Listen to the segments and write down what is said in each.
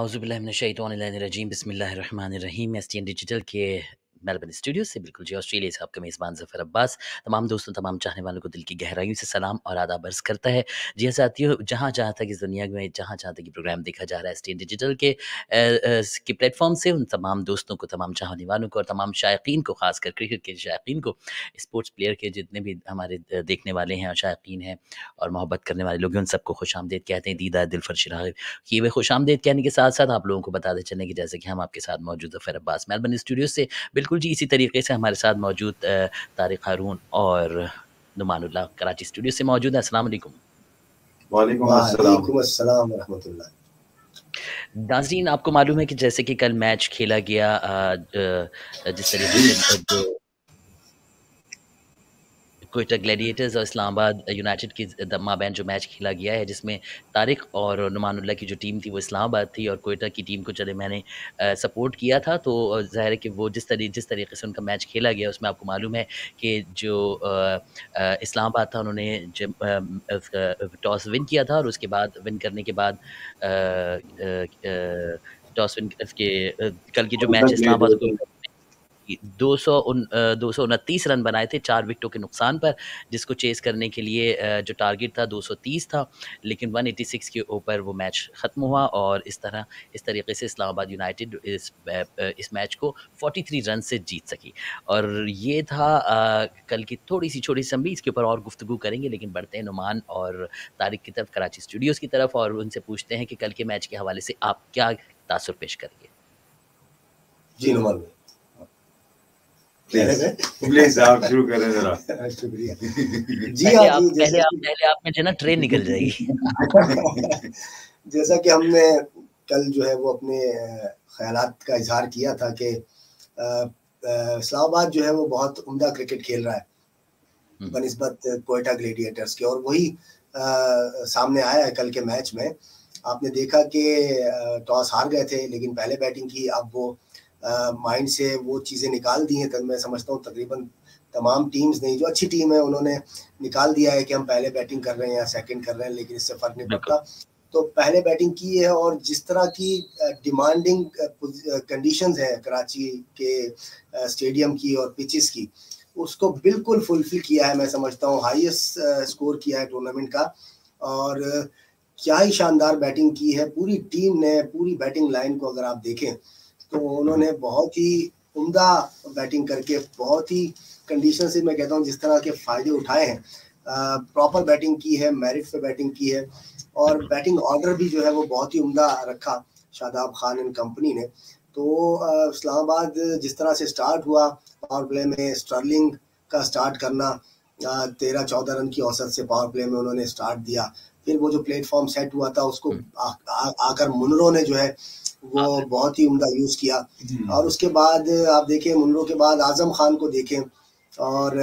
आउज़ुबिल्लाहिमिनश्शैतानिर्रजीम बिस्मिल्लाहिर्रहमानिर्रहीम STN digital के Melbourne studio से। बिल्कुल जी, ऑस्ट्रेलिया से आपका मेज़बान ज़फ़र अब्बास। तमाम दोस्तों, तमाम चाहने वालों को दिल की गहराइयों से सलाम और आदाब अर्ज़ करता है। जी हाँ साथियों जहाँ जहाँ तक इस दुनिया में, जहाँ जहाँ तक ये प्रोग्राम देखा जा रहा है एस डिजिटल के के प्लेटफॉर्म से, उन तमाम दोस्तों को, तमाम चाहने वालों को और तमाम शायकीन को, खासकर क्रिकेट के शायकीन को, स्पोर्ट्स प्लेयर के जितने भी हमारे देखने वाले हैं और शायकीन हैं और मोहब्बत करने वाले लोग हैं, उन सबको खुश आमदेद कहते हैं दीदा दिलफर शिराग कि वे खुश आमदेद कहने के साथ साथ आप लोगों को बताते चलें कि जैसे कि हम आपके साथ मौजूद ज़फ़र अब्बास, मेलबर्न स्टूडियो से। बिल्कुल बिल्कुल जी इसी तरीके से हमारे साथ मौजूद तारिक हारून और नुमानुल्लाह कराची स्टूडियो से मौजूद है। अस्सलाम वालेकुम। नाजरीन आपको मालूम है कि जैसे कि कल मैच खेला गया जिस तरीके से जो कोयटा ग्लैडिएटर्स और इस्लामाबाद यूनाइटेड की माबैन जो मैच खेला गया है जिसमें तारिक और नुमानुल्लाह की जो टीम थी वो इस्लामाबाद थी और कोयटा की टीम को चले मैंने सपोर्ट किया था। तो ज़ाहिर है कि वो जिस तरीके जिस तरीके से उनका मैच खेला गया उसमें आपको मालूम है कि जो इस्लामाबाद था उन्होंने जब टॉस विन किया था और उसके बाद विन करने के बाद टॉस विन के कल की जो मैच इस्लामाबाद को दो सौ दो सौ उनतीस रन बनाए थे चार विकटों के नुकसान पर जिसको चेस करने के लिए जो टारगेट था 230 था लेकिन 186 के ऊपर वो मैच ख़त्म हुआ और इस तरह इस तरीके से इस्लामाबाद यूनाइटेड इस इस मैच को 43 रन से जीत सकी। और ये था आ, कल की थोड़ी सी छोटी सी इसके ऊपर और गुफ्तु करेंगे लेकिन बढ़ते हैं नुमान और तारिक की तरफ़ कराची स्टूडियोज़ की तरफ़ और उनसे पूछते हैं कि कल के मैच के हवाले से आप क्या तासर पेश करेंगे। जी नुमान प्लीज़ आप शुरू करें जरा। शुक्रिया जी हाँ आप पहले आप पहले आप में ना ट्रेन निकल जाएगी। जैसा कि हमने कल जो है वो अपने ख्यालात का इजहार किया था कि इस्लामाबाद जो है वो बहुत उम्दा क्रिकेट खेल रहा है। हम्म। बनस्बत कोयटा ग्लेडिएटर्स के। और वही आ, सामने आया है कल के मैच में। आपने देखा कि टॉस हार गए थे लेकिन पहले बैटिंग की अब वो माइंड से वो चीज़ें निकाल दी हैं तब मैं समझता हूँ तकरीबन तमाम टीम्स नहीं जो अच्छी टीम है उन्होंने निकाल दिया है कि हम पहले बैटिंग कर रहे हैं या सेकंड कर रहे हैं लेकिन इससे फ़र्क नहीं पड़ता। तो पहले बैटिंग की है और जिस तरह की डिमांडिंग कंडीशंस है कराची के स्टेडियम की और पिचेस की उसको बिल्कुल फुलफिल किया है मैं समझता हूँ। हाईएस्ट स्कोर किया है टूर्नामेंट का और क्या ही शानदार बैटिंग की है। पूरी टीम ने पूरी बैटिंग लाइन को अगर आप देखें तो उन्होंने बहुत ही उम्दा बैटिंग करके बहुत ही कंडीशन से मैं कहता हूँ जिस तरह के फ़ायदे उठाए हैं प्रॉपर बैटिंग की है मेरिट पे बैटिंग की है और बैटिंग ऑर्डर भी जो है वो बहुत ही उम्दा रखा शादाब खान एंड कंपनी ने तो इस्लामाबाद जिस तरह से स्टार्ट हुआ पावर प्ले में स्टर्लिंग का स्टार्ट करना तेरह चौदह रन की औसत से पावर प्ले में उन्होंने स्टार्ट दिया फिर वो जो प्लेटफॉर्म सेट हुआ था उसको हम्म। आकर मुनरो ने जो है वो। बहुत ही उम्दा यूज़ किया। और उसके बाद आप देखें मुनरो के बाद आज़म खान को देखें और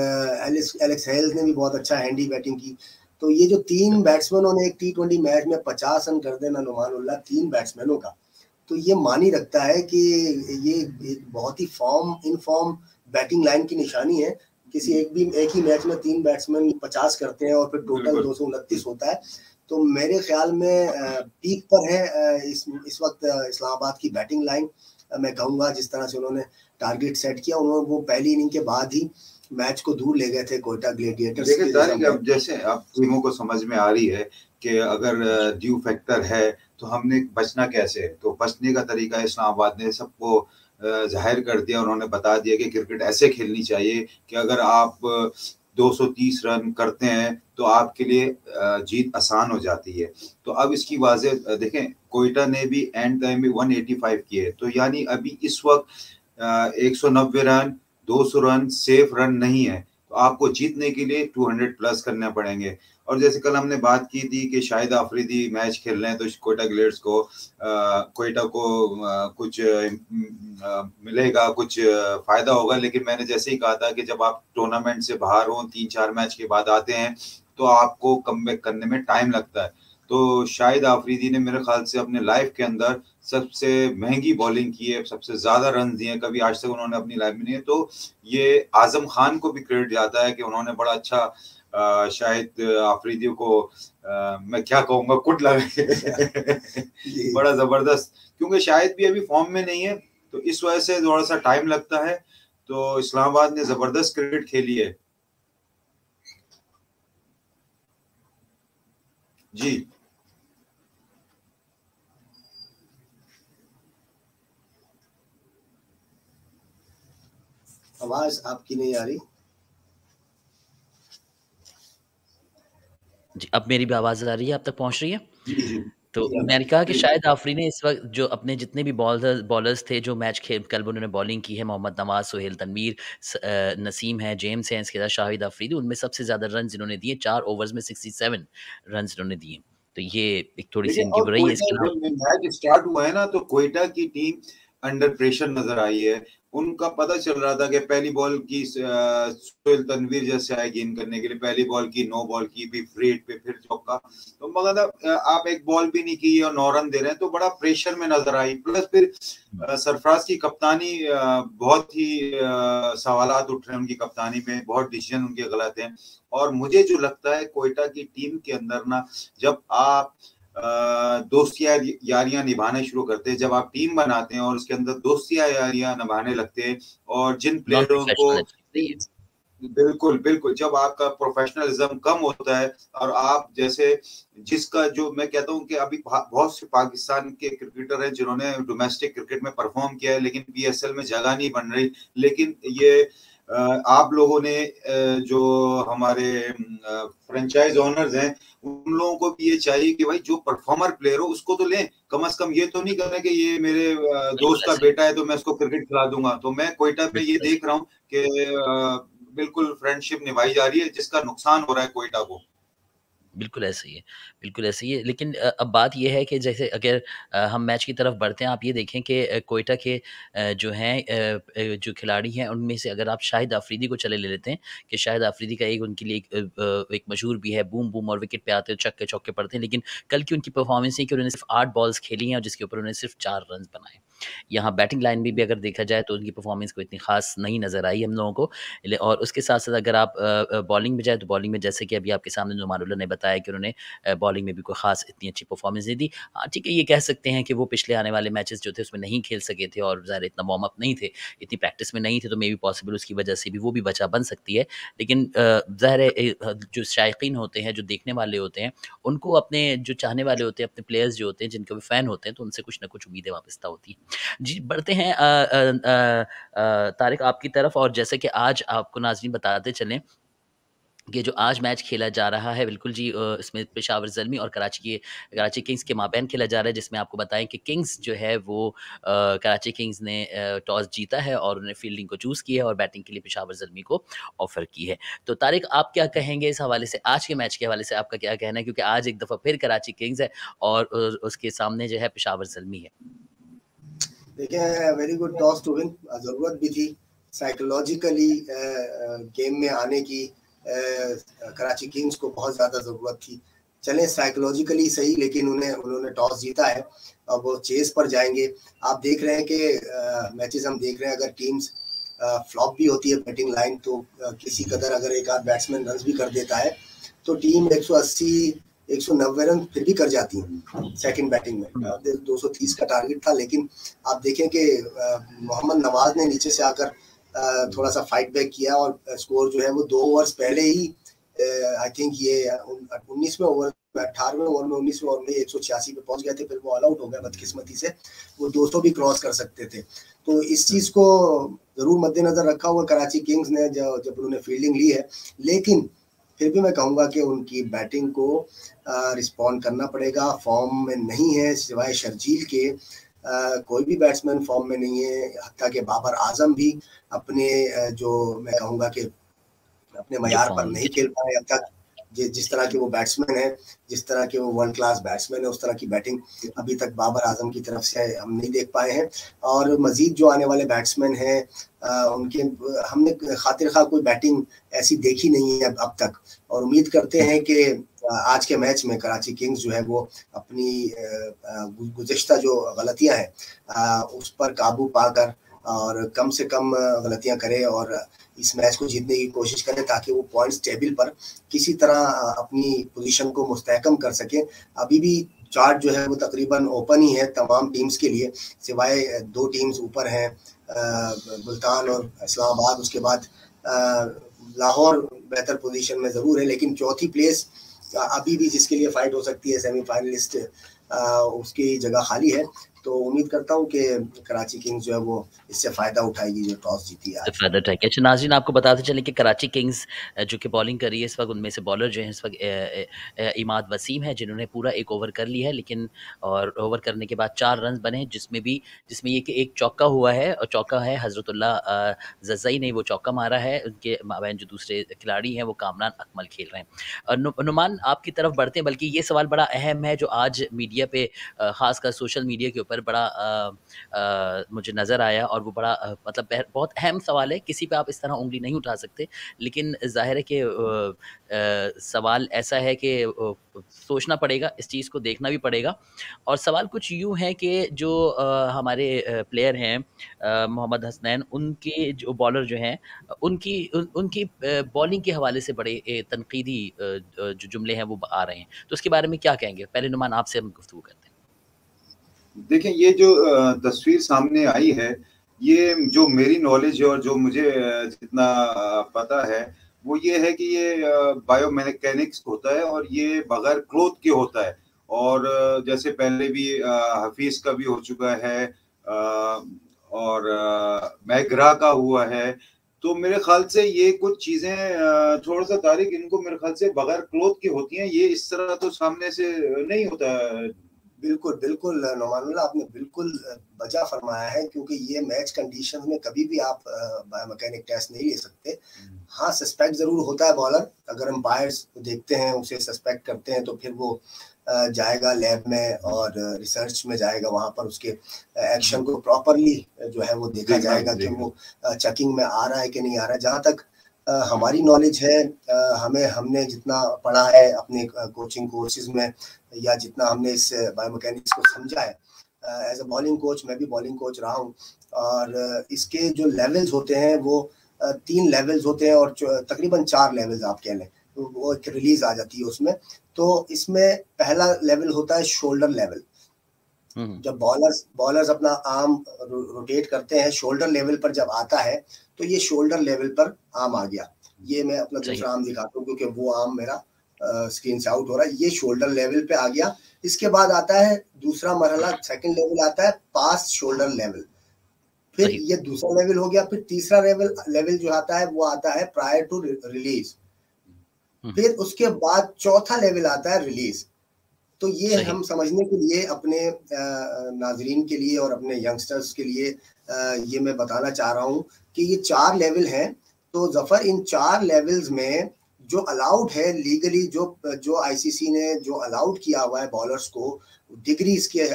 एलेक्स एलेक्स हेल्स ने भी बहुत अच्छा हैंडी बैटिंग की। तो ये जो तीन बैट्समैनों ने एक टी ट्वेंटी मैच में पचास रन कर देना नुमान तीन बैट्समैनों का। तो ये मान ही रखता है कि ये एक बहुत ही form in form batting line की निशानी है। किसी एक भी एक ही मैच में तीन बैट्समैन पचास करते हैं और फिर टोटल दो सौ उनतीस होता है। तो मेरे ख्याल में पीक पर है इस इस वक्त इस्लामाबाद की बैटिंग लाइन। मैं कहूँगा जिस तरह से उन्होंने टारगेट सेट किया उन्होंने वो पहली इनिंग के बाद ही मैच को दूर ले गए थे कोयटा ग्लेडिएटर्स अब जैसे अब टीमों को समझ में आ रही है कि अगर ड्यू फैक्टर है तो हमने बचना कैसे तो बचने का तरीका इस्लामाबाद ने सबको ज़ाहिर कर दिया उन्होंने बता दिया कि क्रिकेट ऐसे खेलनी चाहिए कि अगर आप 230 रन करते हैं तो आपके लिए जीत आसान हो जाती है। तो अब इसकी वाजह देखें, कोयटा ने भी एंड टाइम में 185 किए तो यानी अभी इस वक्त एक सौ नब्बे रन 200 रन सेफ़ रन नहीं है। तो आपको जीतने के लिए 200 प्लस करने पड़ेंगे। और जैसे कल हमने बात की थी कि शायद आफरीदी मैच खेल रहे हैं तो कोयटा ग्लेड्स को कोयटा को आ, कुछ आ, मिलेगा कुछ फ़ायदा होगा। लेकिन मैंने जैसे ही कहा था कि जब आप टूर्नामेंट से बाहर हो तीन चार मैच के बाद आते हैं तो आपको कम करने में टाइम लगता है। तो शायद आफरीदी ने मेरे ख्याल से अपने लाइफ के अंदर सबसे महँगी बॉलिंग की है सबसे ज़्यादा रन दिए हैं। कभी आज तक उन्होंने अपनी लाइफ में नहीं है तो ये आज़म खान को भी क्रेडिट जाता है कि उन्होंने बड़ा अच्छा शायद आफरीदी को आ, मैं क्या कहूँगा कुट लगे बड़ा ज़बरदस्त। क्योंकि शायद भी अभी फॉर्म में नहीं है तो इस वजह से थोड़ा सा टाइम लगता है तो इस्लामाबाद ने ज़बरदस्त क्रिकेट खेली है। जी। आवाज़ आपकी नहीं आ रही। जी अब मेरी भी आवाज़ आ रही है अब तक पहुँच रही है? जी जी। तो मैंने कहा कि शायद आफरी ने इस वक्त जो अपने जितने भी बॉलर बॉलर्स थे जो मैच खेल कल उन्होंने बॉलिंग की है मोहम्मद नवाज़ सुहेल तनवीर नसीम है जेम्स हैं इसके साथ शाहिद आफरीदी उनमें सबसे ज़्यादा रन जिन्होंने दिए चार ओवर्स में सिक्सटी सेवन रन इन्होंने दिए। तो ये एक थोड़ी सी इनकी बुराई है इसके मैच स्टार्ट हुआ है ना तो कोयटा की टीम अंडर प्रेशर नज़र आई है। उनका पता चल रहा था कि पहली बॉल की सोहेल तनवीर जैसे आए गेन करने के लिए। पहली बॉल की नो बॉल की भी फ्रेट पे फिर चौका तो मगर आप एक बॉल भी नहीं की और नौ रन दे रहे हैं तो बड़ा प्रेशर में नज़र आई। प्लस फिर सरफराज की कप्तानी बहुत ही सवाल उठ रहे हैं उनकी कप्तानी में बहुत डिसीज़न उनके गलत हैं। और मुझे जो लगता है कोयटा की टीम के अंदर ना जब आप दोस्तियाँ यारियाँ निभाने शुरू करते हैं। जब आप टीम बनाते हैं और उसके अंदर दोस्तियाँ यारियाँ निभाने लगते हैं और जिन प्लेयरों को बिल्कुल बिल्कुल। जब आपका प्रोफेशनलिज्म कम होता है और आप जैसे जिसका जो मैं कहता हूँ कि अभी बहुत से पाकिस्तान के क्रिकेटर हैं जिन्होंने डोमेस्टिक क्रिकेट में परफॉर्म किया है लेकिन पीएसएल में जगह नहीं बन रही। लेकिन ये आप लोगों ने जो हमारे फ्रेंचाइज ओनर्स हैं उन लोगों को भी ये चाहिए कि भाई जो परफॉर्मर प्लेयर हो उसको तो लें। कम से कम ये तो नहीं करें कि ये मेरे दोस्त का बेटा है तो मैं उसको क्रिकेट खिला दूँगा। तो मैं कोयटा पे ये देख रहा हूँ कि बिल्कुल फ्रेंडशिप निभाई जा रही है जिसका नुकसान हो रहा है कोयटा को। बिल्कुल ऐसे ही है बिल्कुल ऐसे ही है। लेकिन अब बात यह है कि जैसे अगर हम मैच की तरफ़ बढ़ते हैं आप ये देखें कि कोयटा के जो हैं जो खिलाड़ी हैं उनमें से अगर आप शाहिद आफरीदी को चले ले लेते हैं कि शाहिद आफरीदी का एक उनके लिए एक, एक मशहूर भी है बूम बूम और विकेट पे आते हैं चक्के चौके पड़ते हैं लेकिन कल की उनकी परफॉर्मेंस है कि उन्होंने सिर्फ़ आठ बॉल्स खेली हैं और जिसके ऊपर उन्होंने सिर्फ़ चार रन बनाए। यहाँ बैटिंग लाइन में भी अगर देखा जाए तो उनकी परफॉर्मेंस को इतनी खास नहीं नज़र आई हम लोगों को। और उसके साथ साथ अगर आप बॉलिंग में जाए तो बॉलिंग में जैसे कि अभी आपके सामने नुमानुल्ला ने बताया कि उन्होंने बॉलिंग में भी कोई खास इतनी अच्छी परफॉर्मेंस नहीं दी। हाँ ठीक है, ये कह सकते हैं कि वो पिछले आने वाले मैचेस जो थे उसमें नहीं खेल सके थे और ज़्यादा इतना वार्म अप नहीं थे, इतनी प्रैक्टिस में नहीं थे तो मे भी पॉसिबल उसकी वजह से भी वो भी बचा बन सकती है। लेकिन ज़ाहिर जो शायकीन होते हैं, जो देखने वाले होते हैं, उनको अपने जो चाहने वाले होते हैं, अपने प्लेयर्स जो होते हैं, जिनके भी फ़ैन होते हैं तो उनसे कुछ ना कुछ उम्मीदें वापसता होती हैं। जी, बढ़ते हैं तारिक आपकी तरफ़ और जैसे कि आज आपको नाजरीन बताते चलें कि जो आज मैच खेला जा रहा है, बिल्कुल जी इसमें पेशावर जलमी और कराची के, कराची किंग्स के माबेन खेला जा रहा है, जिसमें आपको बताएँ कि किंग्स जो है वो कराची किंग्स ने टॉस जीता है और उन्हें फील्डिंग को चूज़ किया है और बैटिंग के लिए पेशावर जलमी को ऑफ़र की है। तो तारिक, आप क्या कहेंगे इस हवाले से, आज के मैच के हवाले से आपका क्या कहना है? क्योंकि आज एक दफ़ा फिर कराची किंग्स है और उसके सामने जो है पेशावर जलमी है। देखिए very good toss to win ज़रूरत भी थी साइकोलॉजिकली गेम में आने की कराची किंग्स को बहुत ज़्यादा ज़रूरत थी। चले साइकोलॉजिकली सही, लेकिन उन्हें, उन्होंने टॉस जीता है। अब वो चेस पर जाएँगे। आप देख रहे हैं कि मैचेस हम देख रहे हैं, अगर टीम्स फ्लॉप भी होती है बैटिंग लाइन तो किसी कदर अगर एक आध बैट्समैन रन भी कर देता है तो टीम 180 190 रन फिर भी कर जाती है सेकंड बैटिंग में। 230 का टारगेट था लेकिन आप देखें कि मोहम्मद नवाज़ ने नीचे से आकर थोड़ा सा फाइट बैक किया और स्कोर जो है वो दो ओवर्स पहले ही आई थिंक ये उन्नीसवें ओवर अठारहवें ओवर में उन्नीसवें ओवर में एक सौ छियासी पे पहुँच गए थे फिर वो ऑल आउट हो गया बदकिस्मती से। वो दो सौ भी क्रॉस कर सकते थे। तो इस चीज़ को ज़रूर मद्देनज़र रखा हुआ कराची किंग्स ने जब जब उन्होंने फील्डिंग ली है। लेकिन फिर भी मैं कहूँगा कि उनकी बैटिंग को रिस्पॉन्ड करना पड़ेगा। फॉर्म में नहीं है सिवाय शर्जील के। कोई भी बैट्समैन फॉर्म में नहीं है हत्या के बाबर आज़म भी अपने जो मैं कहूँगा कि अपने मैार पर नहीं खेल पाए अब तक जिस तरह के वो बैट्समैन है, जिस तरह के वो वर्ल्ड क्लास बैट्समैन है, उस तरह की बैटिंग अभी तक बाबर आज़म की तरफ़ से हम नहीं देख पाए हैं। और मजीद जो आने वाले बैट्समैन हैं उनके, हमने खातिर खा कोई बैटिंग ऐसी देखी नहीं है अब तक। और उम्मीद करते हैं कि आज के मैच में कराची किंग्स जो है, वो अपनी गुज्त जो गलतियाँ हैं उस पर काबू पाकर और कम से कम गलतियाँ करे और इस मैच को जीतने की कोशिश करें ताकि वो पॉइंट्स टेबल पर किसी तरह अपनी पोजीशन को मुस्तकम कर सके। अभी भी चार्ट जो है वो तकरीबन ओपन ही है तमाम टीम्स के लिए, सिवाय दो टीम्स ऊपर हैं मुल्तान और इस्लामाबाद। उसके बाद लाहौर बेहतर पोजीशन में ज़रूर है, लेकिन चौथी प्लेस अभी भी जिसके लिए फाइट हो सकती है सेमीफाइनलिस्ट उसकी जगह खाली है। तो उम्मीद करता हूँ कि कराची किंग्स जो है वो इससे फ़ायदा उठाएगी, जो टॉस जीती है फ़ायदा उठाएगी। अच्छा नाजिन आपको बताते चले कि कराची किंग्स जो कि बॉलिंग कर रही है इस वक्त, उनमें से बॉलर जो है इस वक्त इमाद वसीम है, जिन्होंने पूरा एक ओवर कर लिया है, लेकिन, और ओवर करने के बाद चार रन बने हैं, जिसमें भी, जिसमें ये कि एक चौका हुआ है, और चौका है हजरतुल्ला जजई ने, वो चौका मारा है, उनके माबैन जो दूसरे खिलाड़ी हैं, वो कामरान अकमल खेल रहे हैं। और नुमान, आपकी तरफ़ बढ़ते हैं, बल्कि ये सवाल बड़ा अहम है, जो आज मीडिया पे खासकर सोशल मीडिया के ऊपर पर बड़ा आ, आ, मुझे नज़र आया और वो बड़ा मतलब बहुत अहम सवाल है। किसी पे आप इस तरह उंगली नहीं उठा सकते लेकिन ज़ाहिर है कि सवाल ऐसा है कि सोचना पड़ेगा इस चीज़ को देखना भी पड़ेगा। और सवाल कुछ यूँ है कि जो हमारे प्लेयर हैं मोहम्मद हसनैन उनके जो बॉलर जो हैं उनकी उन, उनकी बॉलिंग के हवाले से बड़े तनकीदी जो जुमले हैं वो आ रहे हैं। तो उसके बारे में क्या कहेंगे? पहले नुमान आपसे हम गुफ्तु करते हैं। देखें, ये जो तस्वीर सामने आई है, ये जो मेरी नॉलेज है और जो मुझे जितना पता है, वो ये है कि ये बायोमैकेनिक्स होता है और ये बगैर क्लोथ के होता है। और जैसे पहले भी हफीज का भी हो चुका है और मैगरा का हुआ है तो मेरे ख्याल से ये कुछ चीज़ें थोड़ा सा तारीख इनको मेरे ख्याल से बगैर क्लोथ की होती हैं, ये इस तरह तो सामने से नहीं होता बिल्कुल बिल्कुल नोमानुल्ला आपने बिल्कुल बचा फरमाया है क्योंकि ये मैच कंडीशंस में कभी भी आप बायोमैकेनिक टेस्ट नहीं ले सकते। हम्म। हाँ सस्पेक्ट ज़रूर होता है बॉलर अगर हम बायर्स देखते हैं उसे सस्पेक्ट करते हैं तो फिर वो जाएगा लैब में और रिसर्च में जाएगा वहाँ पर उसके एक्शन को प्रॉपरली जो है वो देखा जाएगा कि वो चेकिंग में आ रहा है कि नहीं आ रहा है। जहाँ तक हमारी नॉलेज है हमें हमने जितना पढ़ा है अपने कोचिंग कोर्सेज में या जितना हमने इस बायोमैकेनिक्स को समझा है एज अ बॉलिंग कोच मैं भी बॉलिंग कोच रहा हूँ। और इसके जो लेवल्स होते हैं वो तीन लेवल्स होते हैं और तकरीबन चार लेवल्स आप कह लें तो वो एक रिलीज़ आ जाती है उसमें। तो इसमें पहला लेवल होता है शोल्डर लेवल हम्म। जब बॉलर्स बॉलर्स अपना आर्म रोटेट करते हैं शोल्डर लेवल पर जब आता है तो ये शोल्डर लेवल पर आर्म आ गया। ये मैं अपना दूसरा आर्म दिखाता हूँ क्योंकि वो आर्म मेरा स्क्रीन से आउट हो रहा है। ये शोल्डर लेवल पे आ गया। इसके बाद आता है दूसरा मरहला सेकंड लेवल आता है पास शोल्डर लेवल फिर ये दूसरा लेवल हो गया फिर तीसरा लेवल लेवल जो आता है वो आता है प्रायर टू रिलीज़ फिर उसके बाद चौथा लेवल आता है रिलीज़ तो ये हम समझने के लिए अपने नाजरीन के लिए और अपने यंगस्टर्स के लिए ये मैं बताना चाह रहा हूँ कि ये चार लेवल हैं। तो ज़फ़र इन चार लेवल्स में जो अलाउड है लीगली जो जो आईसीसी ने जो अलाउड किया हुआ है बॉलर्स को डिग्रीज के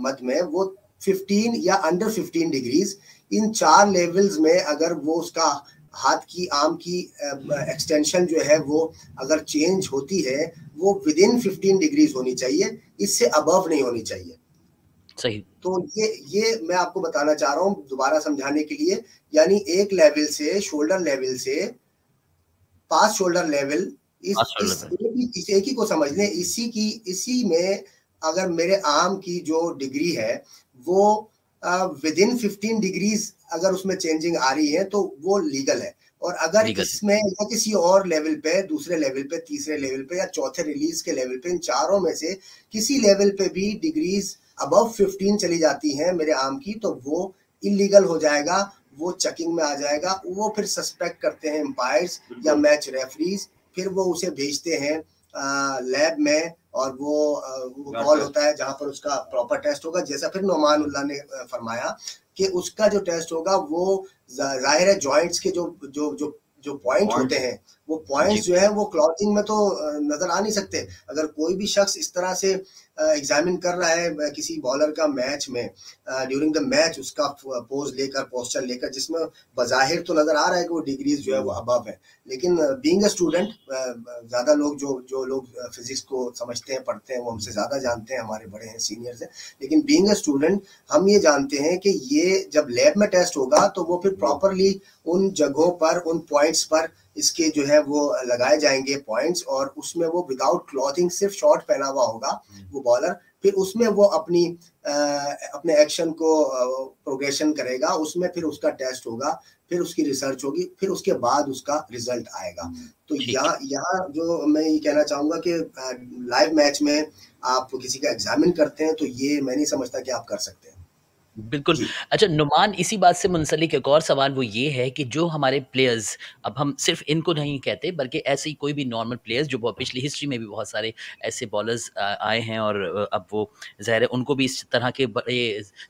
मद में वो 15 या अंडर 15 डिग्रीज इन चार लेवल्स में अगर वो उसका हाथ की आम की एक्सटेंशन जो है वो अगर चेंज होती है वो विद इन फिफ्टीन डिग्रीज होनी चाहिए इससे अबव नहीं होनी चाहिए। सही। तो ये ये मैं आपको बताना चाह रहा हूँ दोबारा समझाने के लिए यानी एक लेवल से शोल्डर लेवल से पास शोल्डर लेवल इस, इस, इस एक ही को समझ लें इसी की इसी में अगर मेरे आर्म की जो डिग्री है वो विद इन फिफ्टीन डिग्रीज अगर उसमें चेंजिंग आ रही है तो वो लीगल है। और अगर इसमें या किसी और लेवल पे दूसरे लेवल पे तीसरे लेवल पे या चौथे रिलीज़ के लेवल पे इन चारों में से किसी लेवल पे भी डिग्रीज अबव फिफ्टीन चली जाती हैं मेरे आर्म की तो वो इलीगल हो जाएगा। वो चेकिंग में आ जाएगा वो फिर सस्पेक्ट करते हैं एम्पायर्स या मैच रेफरीज फिर वो उसे भेजते हैं लैब में और वो वो कॉल होता है जहाँ पर उसका प्रॉपर टेस्ट होगा जैसा फिर नोमान उल्ला ने फरमाया कि उसका जो टेस्ट होगा वो ज़ाहिर है जॉइंट्स के जो जो जो जो पॉइंट होते हैं वो पॉइंट्स जो। है वो क्लॉथिंग में तो नज़र आ नहीं सकते। अगर कोई भी शख्स इस तरह से एग्जामिन कर रहा है किसी बॉलर का मैच में ड्यूरिंग द मैच उसका पोज लेकर पोस्टर लेकर जिसमें बाहिर तो नज़र आ रहा है कि वो डिग्रीज जो है वो अबव है। लेकिन बीइंग अ स्टूडेंट ज़्यादा लोग जो जो लोग फिजिक्स को समझते हैं पढ़ते हैं वो हमसे ज़्यादा जानते हैं हमारे बड़े हैं सीनियर्स हैं। लेकिन बींग अ स्टूडेंट हम ये जानते हैं कि ये जब लैब में टेस्ट होगा तो वो फिर प्रॉपरली उन जगहों पर उन पॉइंट्स पर इसके जो है वो लगाए जाएँगे पॉइंट्स और उसमें वो विदाउट क्लॉथिंग सिर्फ़ शॉर्ट पहना हुआ होगा हम्म। वो बॉलर फिर उसमें वो अपनी आ, अपने एक्शन को प्रोग्रेशन करेगा उसमें फिर उसका टेस्ट होगा फिर उसकी रिसर्च होगी फिर उसके बाद उसका रिज़ल्ट आएगा हम्म। तो यहाँ यहाँ जो मैं ये कहना चाहूँगा कि लाइव मैच में आप किसी का एग्जामिन करते हैं तो ये मैं नहीं समझता कि आप कर सकते हैं बिल्कुल। अच्छा नुमान इसी बात से मुंसलिक एक और सवाल वो ये है कि जो हमारे प्लेयर्स अब हम सिर्फ़ इनको नहीं कहते बल्कि ऐसे ही कोई भी नॉर्मल प्लेयर्स जो पिछली हिस्ट्री में भी बहुत सारे ऐसे बॉलर्स आए हैं और अब वो ज़ाहिर है उनको भी इस तरह के बड़े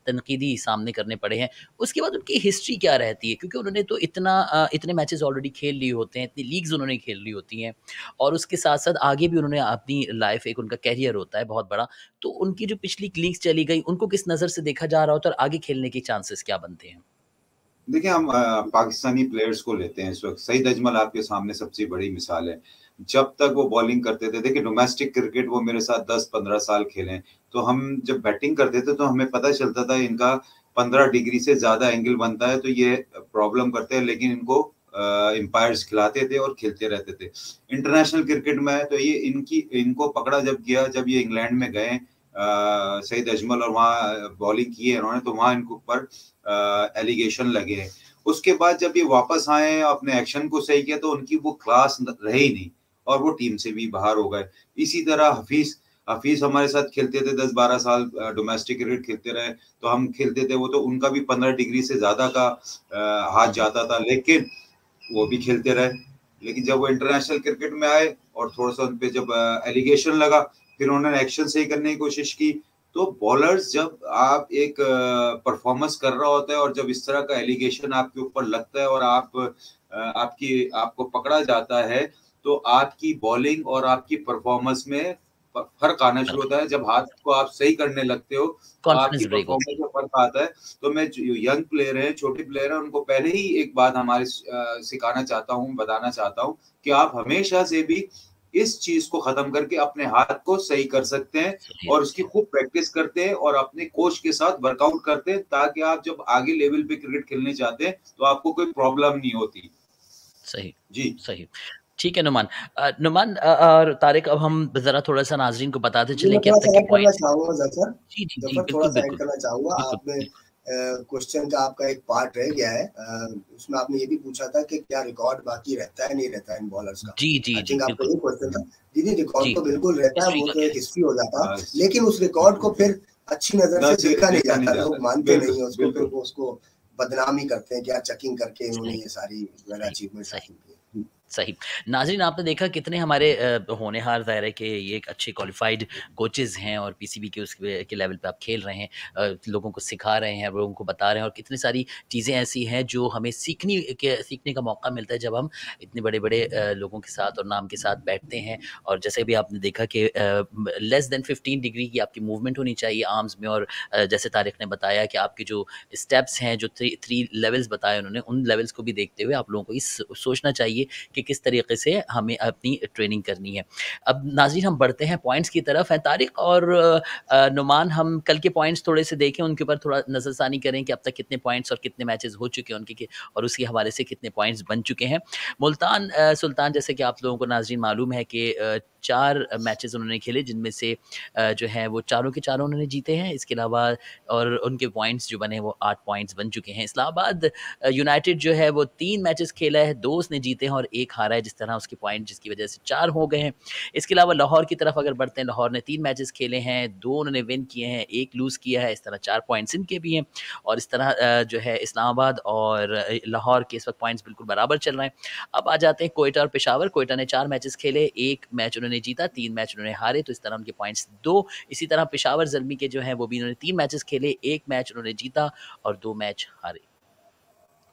तनकीदी सामने करने पड़े हैं। उसके बाद उनकी हिस्ट्री क्या रहती है? क्योंकि उन्होंने तो इतना इतने मैचेज़ ऑलरेडी खेल लिए होते हैं, इतनी लीग्स उन्होंने खेल ली होती हैं और उसके साथ-साथ आगे भी उन्होंने अपनी लाइफ़ एक उनका कैरियर होता है बहुत बड़ा। तो उनकी जो पिछली लीग्स चली गई, उनको किस नज़र से देखा जा रहा होता है आगे खेलने के चांसेस क्या बनते हैं? देखिए, हम पाकिस्तानी प्लेयर्स को लेते हैं इस वक्त। सईद अजमल आपके सामने सबसे बड़ी मिसाल है। जब तक वो बॉलिंग करते थे, देखिए डोमेस्टिक क्रिकेट वो मेरे साथ 10-15 साल खेले तो हम जब बैटिंग करते थे तो हमें पता चलता था इनका 15 डिग्री से ज़्यादा एंगल बनता है तो ये प्रॉब्लम करते हैं, लेकिन इनको एम्पायर्स खिलाते थे और खेलते रहते थे। इंटरनेशनल क्रिकेट में तो ये इनकी, इनको पकड़ा जब गया, जब ये इंग्लैंड में गए सईद अजमल और वहाँ बॉलिंग की है उन्होंने तो वहाँ इनके ऊपर एलिगेशन लगे हैं। उसके बाद जब ये वापस आए अपने एक्शन को सही किया तो उनकी वो क्लास रहे नहीं और वो टीम से भी बाहर हो गए। इसी तरह हफीज हफीज हमारे साथ खेलते थे, दस बारह साल डोमेस्टिक क्रिकेट खेलते रहे तो हम खेलते थे वो तो उनका भी पंद्रह डिग्री से ज़्यादा का हाथ जाता था, लेकिन वो भी खेलते रहे। लेकिन जब वो इंटरनेशनल क्रिकेट में आए और थोड़ा सा उन पर जब एलिगेशन लगा फिर उन्होंने एक्शन सही करने की कोशिश की। तो बॉलर्स जब आप एक परफॉर्मेंस कर रहा होता है और जब इस तरह का एलिगेशन आपके ऊपर लगता है और आप आपकी आपको पकड़ा जाता है तो आपकी बॉलिंग और आपकी परफॉर्मेंस में फ़र्क आना शुरू होता है। जब हाथ को आप सही करने लगते हो तो आपकी परफॉर्मेंस में फ़र्क आता है। तो मैं यंग प्लेयर है छोटे प्लेयर है उनको पहले ही एक बात हमारे सिखाना चाहता हूँ बताना चाहता हूँ कि आप हमेशा से भी इस चीज़ को खत्म करके अपने हाथ को सही कर सकते हैं और उसकी खूब प्रैक्टिस करते हैं और अपने कोच के साथ वर्कआउट करते हैं ताकि आप जब आगे लेवल पे क्रिकेट खेलने जाते हैं तो आपको कोई प्रॉब्लम नहीं होती। सही। जी। सही। ठीक है नुमान। नुमान और तारिक अब हम जरा थोड़ा सा नाजरीन को बताते चले कि अब तक के पॉइंट्स जी जी जी बिल्कुल बिल्कुल। आपने क्वेश्चन का आपका एक पार्ट रह गया है। उसमें आपने ये भी पूछा था कि क्या रिकॉर्ड बाकी रहता है नहीं रहता है इन बॉलर्स का? जी जी जी आपका ये क्वेश्चन था। दीदी रिकॉर्ड तो बिल्कुल रहता है वो तो एक हिस्ट्री हो जाता। लेकिन उस रिकॉर्ड को फिर अच्छी नज़र से देखा नहीं जाता। लोग मानते नहीं है उसको फिर वो उसको बदनामी करते हैं क्या चेकिंग करके इन्होंने ये सारी अचीवमेंट हासिल की सही। नाजरीन, आपने देखा कितने हमारे होनेहार ज़ाहिर है कि ये एक अच्छे क्वालिफाइड कोचेज़ हैं और पीसीबी के उसके, के लेवल पे आप खेल रहे हैं लोगों को सिखा रहे हैं, लोगों को बता रहे हैं और कितनी सारी चीज़ें ऐसी हैं जो हमें सीखनी, के, सीखने का मौका मिलता है जब हम इतने बड़े बड़े लोगों के साथ और नाम के साथ बैठते हैं और जैसे भी आपने देखा कि लेस देन फिफ्टीन डिग्री की आपकी मूवमेंट होनी चाहिए आर्म्स में और जैसे तारिक ने बताया कि आपके जो स्टेप्स हैं, जो थ्री थ्री लेवल्स बताए उन्होंने, उन लेवल्स को भी देखते हुए आप लोगों को इस, सोचना चाहिए कि किस तरीके से हमें अपनी ट्रेनिंग करनी है। अब नाजिर हम बढ़ते हैं पॉइंट्स की तरफ़ है। तारिक और नुमान, हम कल के पॉइंट्स थोड़े से देखें, उनके ऊपर थोड़ा नज़रसानी करें कि अब तक कितने पॉइंट्स और कितने मैचेस हो चुके हैं उनके और उसके हवाले से कितने पॉइंट्स बन चुके हैं। मुल्तान सुल्तान, जैसे कि आप लोगों को नाजरीन मालूम है कि चार मैचेस उन्होंने खेले, जिनमें से जो है वो चारों के चारों उन्होंने जीते हैं। इसके अलावा और उनके पॉइंट्स जो बने वो आठ पॉइंट्स बन चुके हैं। इस्लामाबाद यूनाइटेड जो है वो तीन मैचेस खेला है, दो उसने जीते हैं और एक हारा है, जिस तरह उसके पॉइंट जिसकी वजह से चार हो गए हैं। इसके अलावा लाहौर की तरफ़ अगर बढ़ते हैं, लाहौर ने तीन मैचेस खेले हैं, दो उन्होंने विन किए हैं, एक लूज़ किया है, इस तरह चार पॉइंट्स इनके भी हैं। और इस तरह जो है इस्लामाबाद और लाहौर के इस वक्त पॉइंट्स बिल्कुल बराबर चल रहे हैं। अब आ जाते हैं कोयटा और पेशावर। कोयटा ने चार मैचेस खेले, एक मैच उन्होंने जीता, तीन मैच उन्होंने हारे तो इस तरह उनके पॉइंट्स दो। इसी तरह पिशावर जलमी के जो है, वो भी उन्होंने तीन मैचेस खेले, एक मैच उन्होंने जीता और दो मैच हारे।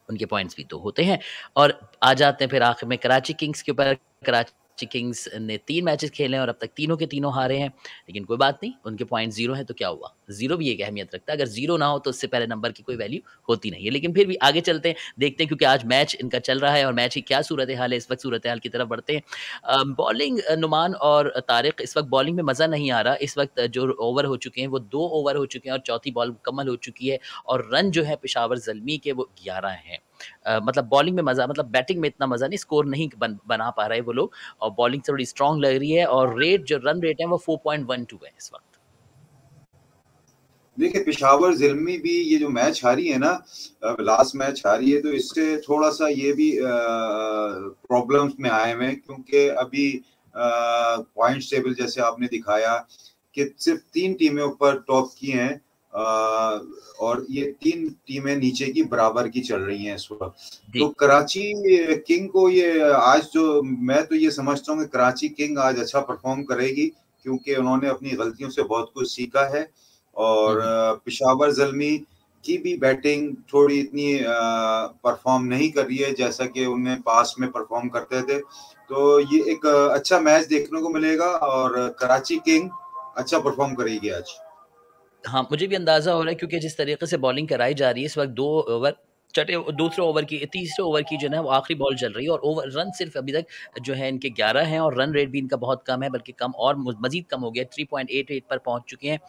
उनके पॉइंट्स भी दो होते हैं। और आ जाते हैं फिर आखिर में कराची किंग्स के ऊपर। कराची किंग्स ने तीन मैचेस खेले हैं और अब तक तीनों के तीनों हारे हैं। लेकिन कोई बात नहीं, उनके पॉइंट ज़ीरो है तो क्या हुआ? ज़ीरो भी एक अहमियत रखता है। अगर ज़ीरो ना हो तो उससे पहले नंबर की कोई वैल्यू होती नहीं है। लेकिन फिर भी आगे चलते हैं, देखते हैं क्योंकि आज मैच इनका चल रहा है और मैच की क्या सूरत हाल है, इस वक्त सूरत हाल की तरफ़ बढ़ते हैं। बॉलिंग नुमान और तारिक, इस वक्त बॉलिंग में मज़ा नहीं आ रहा। इस वक्त जो ओवर हो चुके हैं, वो दो ओवर हो चुके हैं और चौथी बॉल मुकम्मल हो चुकी है और रन जो है, पेशावर जलमी के वो ग्यारह हैं। मतलब बॉलिंग में मज़ा मतलब बैटिंग में इतना मज़ा नहीं स्कोर नहीं बन, बना पा रहे वो लोग। और बॉलिंग थोड़ी स्ट्रॉन्ग लग रही है और रेट जो रन रेट है वो 4.12 है इस वक्त। देखिए पिशावर जिलमी भी ये जो मैच हारी है ना लास्ट मैच हारी है तो इससे थोड़ा सा ये भी प्रॉब्लम्स में आए हुए क्योंकि अभी पॉइंट टेबल जैसे आपने दिखाया कि सिर्फ़ तीन टीमें ऊपर टॉप की हैं और ये तीन टीमें नीचे की बराबर की चल रही हैं इस वक्त। तो कराची किंग को ये आज जो मैं तो ये समझता हूँ कि कराची किंग आज अच्छा परफॉर्म करेगी क्योंकि उन्होंने अपनी गलतियों से बहुत कुछ सीखा है और। पिशावर जलमी की भी बैटिंग थोड़ी इतनी परफॉर्म नहीं कर रही है जैसा कि उन्हें पास में परफॉर्म करते थे। तो ये एक अच्छा मैच देखने को मिलेगा और कराची किंग अच्छा परफॉर्म करेगी आज। हाँ, मुझे भी अंदाज़ा हो रहा है क्योंकि जिस तरीके से बॉलिंग कराई जा रही है इस वक्त दो ओवर छठे दूसरे ओवर की तीसरे ओवर की जो है वो आखिरी बॉल चल रही है और ओवर रन सिर्फ़ अभी तक जो है इनके 11 हैं और रन रेट भी इनका बहुत कम है बल्कि कम और मजीद कम हो गया 3.88 पर पहुँच चुके हैं।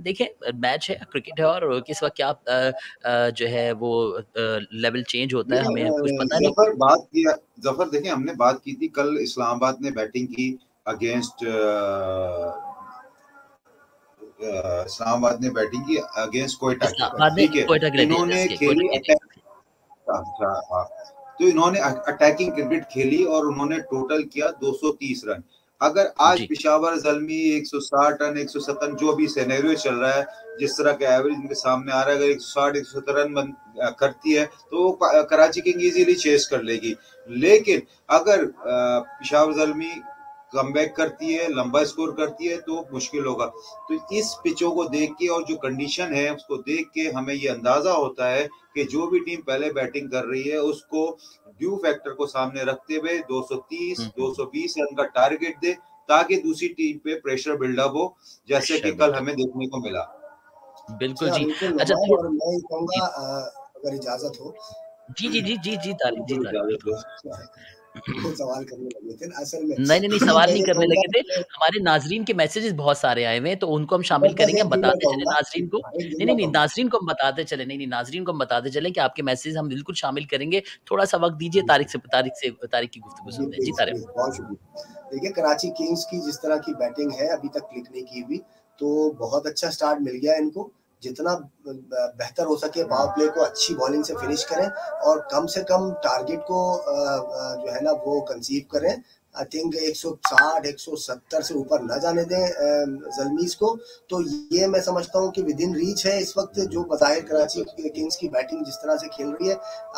देखिए मैच है क्रिकेट है और किस वक्त क्या जो है वो लेवल चेंज होता है हमें कुछ पता नहीं। ज़फ़र बात किया ज़फ़र देखिए हमने बात की थी कल इस्लामाबाद ने बैटिंग की अगेंस्ट इस्लामाबाद ने बैटिंग की अगेंस्ट कोयटा ठीक है? इन्होंने खेली अच्छा, हाँ। तो इन्होंने अटैकिंग क्रिकेट खेली और उन्होंने टोटल किया 230 रन। अगर आज पिशावर जलमी 160 रन 170 जो भी सिनेरियो चल रहा है जिस तरह का एवरेज इनके सामने आ रहा है अगर 160 170 रन बन करती है तो कराची किंग इजीली चेस कर लेगी। लेकिन अगर पिशावर जलमी कम करती है लंबा स्कोर करती है तो मुश्किल होगा। तो इस पिचों को देख के और जो कंडीशन है उसको देख के हमें ये अंदाज़ा होता है कि जो भी टीम पहले बैटिंग कर रही है उसको ड्यू फैक्टर को सामने रखते हुए 230 220 रन का टारगेट दे ताकि दूसरी टीम पे प्रेशर बिल्डअप हो जैसे कि कल हमें देखने को मिला। बिल्कुल जी। अच्छा मैं कहूँगा अगर इजाज़त हो। जी जी जी जी जी जी सवाल करने लगे थे असल में नहीं नहीं नहीं सवाल नहीं करने लगे थे। हमारे नाजरीन के मैसेजेस बहुत सारे आए हुए हैं तो उनको हम शामिल करेंगे हम बताते चले नाजरीन को। नहीं नहीं नहीं नाजरीन को हम बताते चले नहीं नहीं नाजरीन को हम बताते चले कि आपके मैसेज हम बिल्कुल शामिल करेंगे। थोड़ा सा वक्त दीजिए तारीख से तारीख से तारीख की गुफ्तु सुनते हैं। जी तारीख बहुत शुक्रिया। देखिए कराची किंग्स की जिस तरह की बैटिंग है अभी तक क्लिक नहीं की हुई तो बहुत अच्छा स्टार्ट मिल गया इनको। जितना बेहतर हो सके पावर प्ले को अच्छी बॉलिंग से फिनिश करें और कम से कम टारगेट को जो है ना, वो कंसीव करें। आई थिंक 160 170 से ऊपर न जाने दें जलमीज को। तो ये मैं समझता हूँ कि विद इन रीच है इस वक्त जो बाहिर कराची किंग्स की बैटिंग जिस तरह से खेल रही है।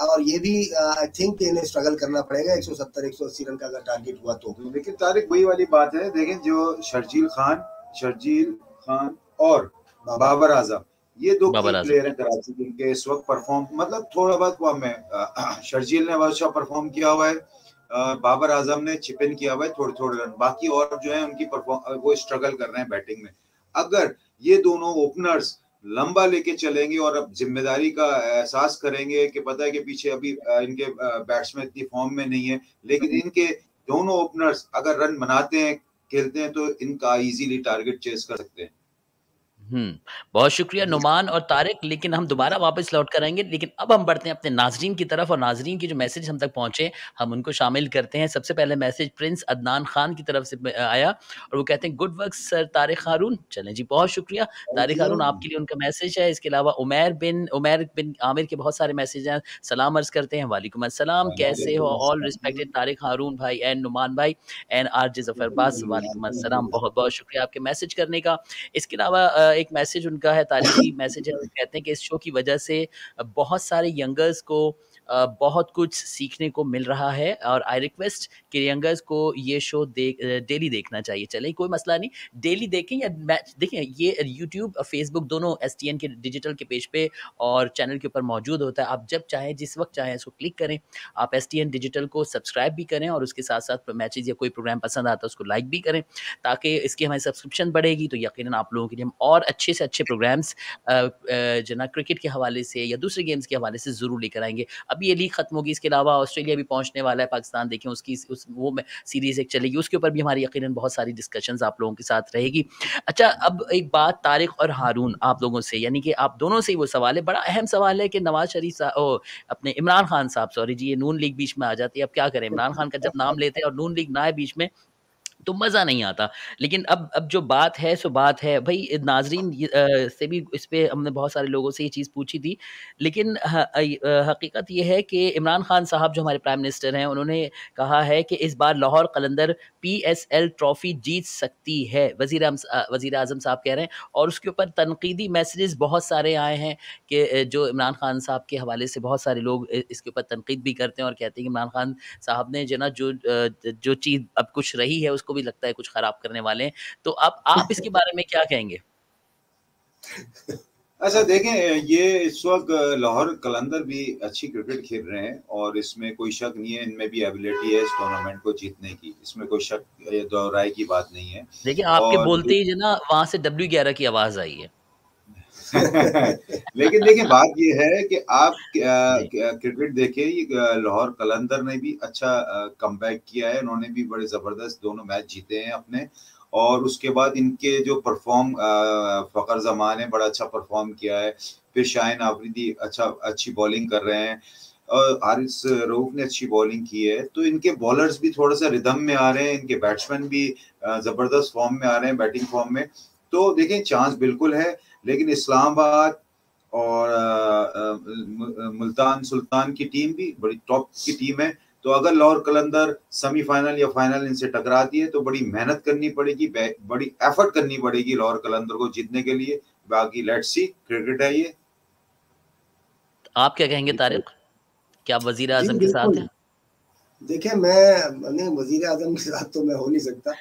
और ये भी आई थिंक इन्हें स्ट्रगल करना पड़ेगा 170 180 रन का अगर टारगेट हुआ तो। लेकिन तारिक, वही वाली बात है, देखें जो शर्जील खान शर्जील खान और बाबर आज़म ये दो प्लेयर हैं कराची के इस वक्त परफॉर्म मतलब थोड़ा बहुत वो में शर्जील ने बहुत अच्छा परफॉर्म किया हुआ है। बाबर आज़म ने चिपिन किया हुआ है थोड़े थोड़े रन। बाकी और जो है उनकी परफॉर्म वो स्ट्रगल कर रहे हैं बैटिंग में। अगर ये दोनों ओपनर्स लंबा लेके चलेंगे और अब ज़िम्मेदारी का एहसास करेंगे कि पता है कि पीछे अभी इनके बैट्समैन इतनी फॉर्म में नहीं है लेकिन इनके दोनों ओपनर्स अगर रन बनाते हैं खेलते हैं तो इनका इजीली टारगेट चेस कर सकते हैं। हम्म, बहुत शुक्रिया नुमान और तारिक लेकिन हम दोबारा वापस लौट कर आएँगे लेकिन अब हम बढ़ते हैं अपने नाजरीन की तरफ़ और नाजरीन की जो मैसेज हम तक पहुँचे हम उनको शामिल करते हैं। सबसे पहले मैसेज प्रिंस अदनान खान की तरफ़ से आया और वो कहते हैं good work sir Tariq Haroon. चलें जी बहुत शुक्रिया। तारिक हारून आपके लिए उनका मैसेज है। इसके अलावा उमेर बिन उमेर बिन आमिर के बहुत सारे मैसेज हैं। सलाम अर्ज़ करते हैं। वालेकुम असलम कैसे हो? ऑल रिस्पेक्टेड तारिक हारून भाई एंड नुमान भाई एंड आर जे जफरबाज वालेकुम असलम बहुत बहुत शुक्रिया आपके मैसेज करने का। इसके अलावा एक मैसेज उनका है तारीखी मैसेज है कहते हैं कि इस शो की वजह से बहुत सारे यंगर्स को बहुत कुछ सीखने को मिल रहा है और आई रिक्वेस्ट कि यंगर्स को ये शो देख डेली देखना चाहिए। चले, कोई मसला नहीं। डेली देखें या मैच देखें, ये यूट्यूब फेसबुक दोनों एस के डिजिटल के पेज पे और चैनल के ऊपर मौजूद होता है। आप जब चाहें, जिस वक्त चाहें इसको क्लिक करें। आप एस डिजिटल को सब्सक्राइब भी करें और उसके साथ साथ मैचेज या कोई प्रोग्राम पसंद आता है, उसको लाइक भी करें ताकि इसकी हमारी सब्सक्रिप्शन बढ़ेगी। तो यकीन आप लोगों के लिए हम और अच्छे से अच्छे प्रोग्राम्स जना क्रिकेट के हवाले से या दूसरे गेम्स के हवाले से ज़रूर लेकर आएँगे। अभी ये लीग खत्म होगी, इसके अलावा ऑस्ट्रेलिया भी पहुँचने वाला है, पाकिस्तान देखें उसकी, उस, वो सीरीज़ एक चलेगी, उसके ऊपर भी हमारी यकीन बहुत सारी डिस्कशन आप लोगों के साथ रहेगी। अच्छा अब एक बात, तारिक और हारून आप लोगों से, यानी कि आप दोनों से ही वो सवाल है, बड़ा अहम सवाल है कि नवाज़ शरीफ साहब अपने इमरान खान साहब सॉरी जी, ये नून लीग बीच में आ जाती है, अब क्या करें? इमरान खान का जब नाम लेते हैं और नून लीग ना है बीच में तो मज़ा नहीं आता। लेकिन अब अब जो बात है, सो बात है। भाई, नाजरीन से भी इस पर हमने बहुत सारे लोगों से ये चीज़ पूछी थी। लेकिन हकीकत ये है कि इमरान खान साहब जो हमारे प्राइम मिनिस्टर हैं, उन्होंने कहा है कि इस बार Lahore Qalandars P S L trophy जीत सकती है, वज़ीर वज़ी अजम साहब कह रहे हैं। और उसके ऊपर तनकीदी मैसेज बहुत सारे आए हैं कि जो इमरान खान साहब के हवाले से बहुत सारे लोग इसके ऊपर तनकीद भी करते हैं और कहते हैं कि इमरान खान साहब ने जो ना, जो जो चीज़ अब कुछ रही है, उसको भी लगता है कुछ खराब करने वाले हैं तो अब आप इसके बारे में क्या कहेंगे? अच्छा देखें ये इस वक्त लाहौर कलंदर भी अच्छी क्रिकेट खेल रहे हैं और इसमें कोई शक नहीं है इनमें भी एबिलिटी है इस टूर्नामेंट को जीतने की। इसमें कोई शक राय की बात नहीं है। देखिए आपके बोलते ही ना वहाँ से डब्ल्यू ग्यारह की आवाज़ आई है। लेकिन देखिए बात ये है कि आप क्रिकेट देखिए लाहौर कलंदर ने भी अच्छा कम किया है। उन्होंने भी बड़े ज़बरदस्त दोनों मैच जीते हैं अपने। और उसके बाद इनके जो परफॉर्म फ़खर जमान ने बड़ा अच्छा परफॉर्म किया है। फिर शाहिन आफरीदी अच्छा अच्छी बॉलिंग कर रहे हैं। और हारिस रऊफ ने अच्छी बॉलिंग की है। तो इनके बॉलर्स भी थोड़ा सा रिदम में आ रहे हैं। इनके बैट्समैन भी ज़बरदस्त फॉर्म में आ रहे हैं बैटिंग फॉर्म में। तो देखें चांस बिल्कुल है। लेकिन इस्लामाबाद और मुल्तान सुल्तान की टीम भी बड़ी टॉप की टीम है। तो अगर लाहौर कलंदर सेमीफाइनल या फाइनल इनसे टकराती है तो बड़ी मेहनत करनी पड़ेगी बड़ी एफर्ट करनी पड़ेगी लाहौर कलंदर को जीतने के लिए। बाकी लेट्स सी क्रिकेट है ये। आप क्या कहेंगे तारिक? क्या वज़ीर आज़म के साथ हैं? देखिए मैं नहीं वज़ीर आज़म के साथ तो मैं हो नहीं सकता।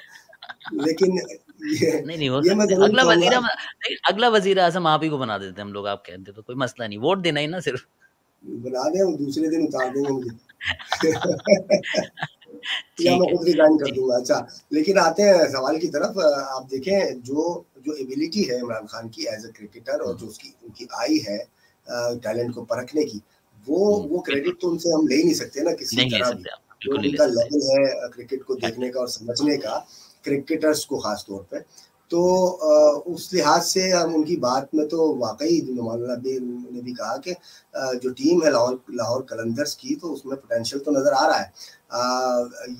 लेकिन नहीं नहीं सकता अगला वज़ीर अगला वज़ीर आज़म आप ही को बना देते हम लोग आप कहते तो कोई मसला नहीं वोट देना ही ना सिर्फ़। बना दे दूसरे दिन उतार देंगे या मैं खुद रिजाइन कर दूँगा अच्छा लेकिन आते हैं सवाल की तरफ़ आप देखें जो जो एबिलिटी है इमरान खान की एज ए क्रिकेटर और जो उसकी उनकी आई है टैलेंट को परखने की वो हम्म। वो क्रेडिट तो उनसे हम ले ही नहीं सकते ना किसी तरह भी। जो उनका लेवल है क्रिकेट को देखने का और समझने का क्रिकेटर्स को खास तौर पे। तो उस लिहाज से हम उनकी बात में तो वाकई मौलाना ने भी कहा कि जो टीम है लाहौर लाहौर कलंदर्स की तो उसमें पोटेंशियल तो नज़र आ रहा है। आ,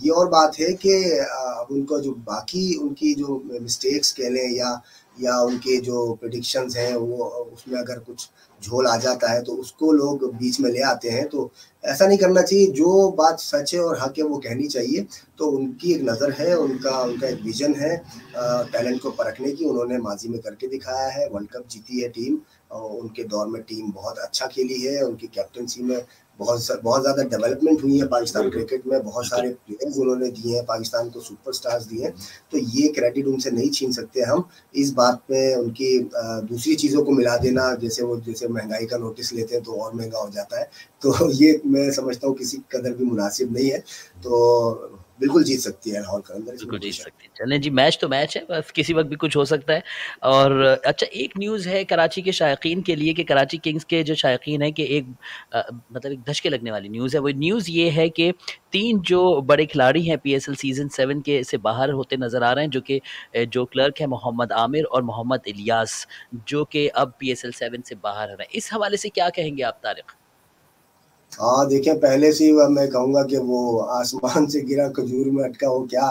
ये और बात है कि अब उनको जो बाकी उनकी जो मिस्टेक्स कह लें या या उनके जो प्रडिक्शंस हैं वो उसमें अगर कुछ झोल आ जाता है तो उसको लोग बीच में ले आते हैं। तो ऐसा नहीं करना चाहिए, जो बात सच है और हक है, वो कहनी चाहिए। तो उनकी एक नज़र है, उनका उनका एक विजन है टैलेंट को परखने की। उन्होंने माजी में करके दिखाया है, वर्ल्ड कप जीती है टीम, और उनके दौर में टीम बहुत अच्छा खेली है, उनकी कैप्टनसी में बहुत बहुत ज़्यादा डेवलपमेंट हुई है पाकिस्तान क्रिकेट में। बहुत सारे प्लेयर्स उन्होंने दिए हैं पाकिस्तान को सुपरस्टार्स दिए हैं। तो ये क्रेडिट उनसे नहीं छीन सकते हम। इस बात पे उनकी दूसरी चीज़ों को मिला देना जैसे वो जैसे महँगाई का नोटिस लेते हैं तो और महँगा हो जाता है। तो ये मैं समझता हूँ किसी कदर भी मुनासिब नहीं है। तो बिल्कुल जीत सकती है लाहौर कलंदर बिल्कुल जीत सकती है। चलें जी मैच तो मैच है बस किसी वक्त भी कुछ हो सकता है। और अच्छा एक न्यूज़ है कराची के शायकीन के लिए कि कराची किंग्स के जो शायकीन है कि एक आ, मतलब एक धचके लगने वाली न्यूज़ है। वो न्यूज़ ये है कि तीन जो बड़े खिलाड़ी हैं पीएसएल सीज़न सेवन के से बाहर होते नज़र आ रहे हैं जो कि जो क्लर्क है मोहम्मद आमिर और मोहम्मद इलियास जो कि अब पी सेवन से बाहर है। इस हवाले से क्या कहेंगे आप तारिक? हाँ देखें पहले से ही मैं कहूँगा कि वो आसमान से गिरा, खजूर में अटका हो क्या,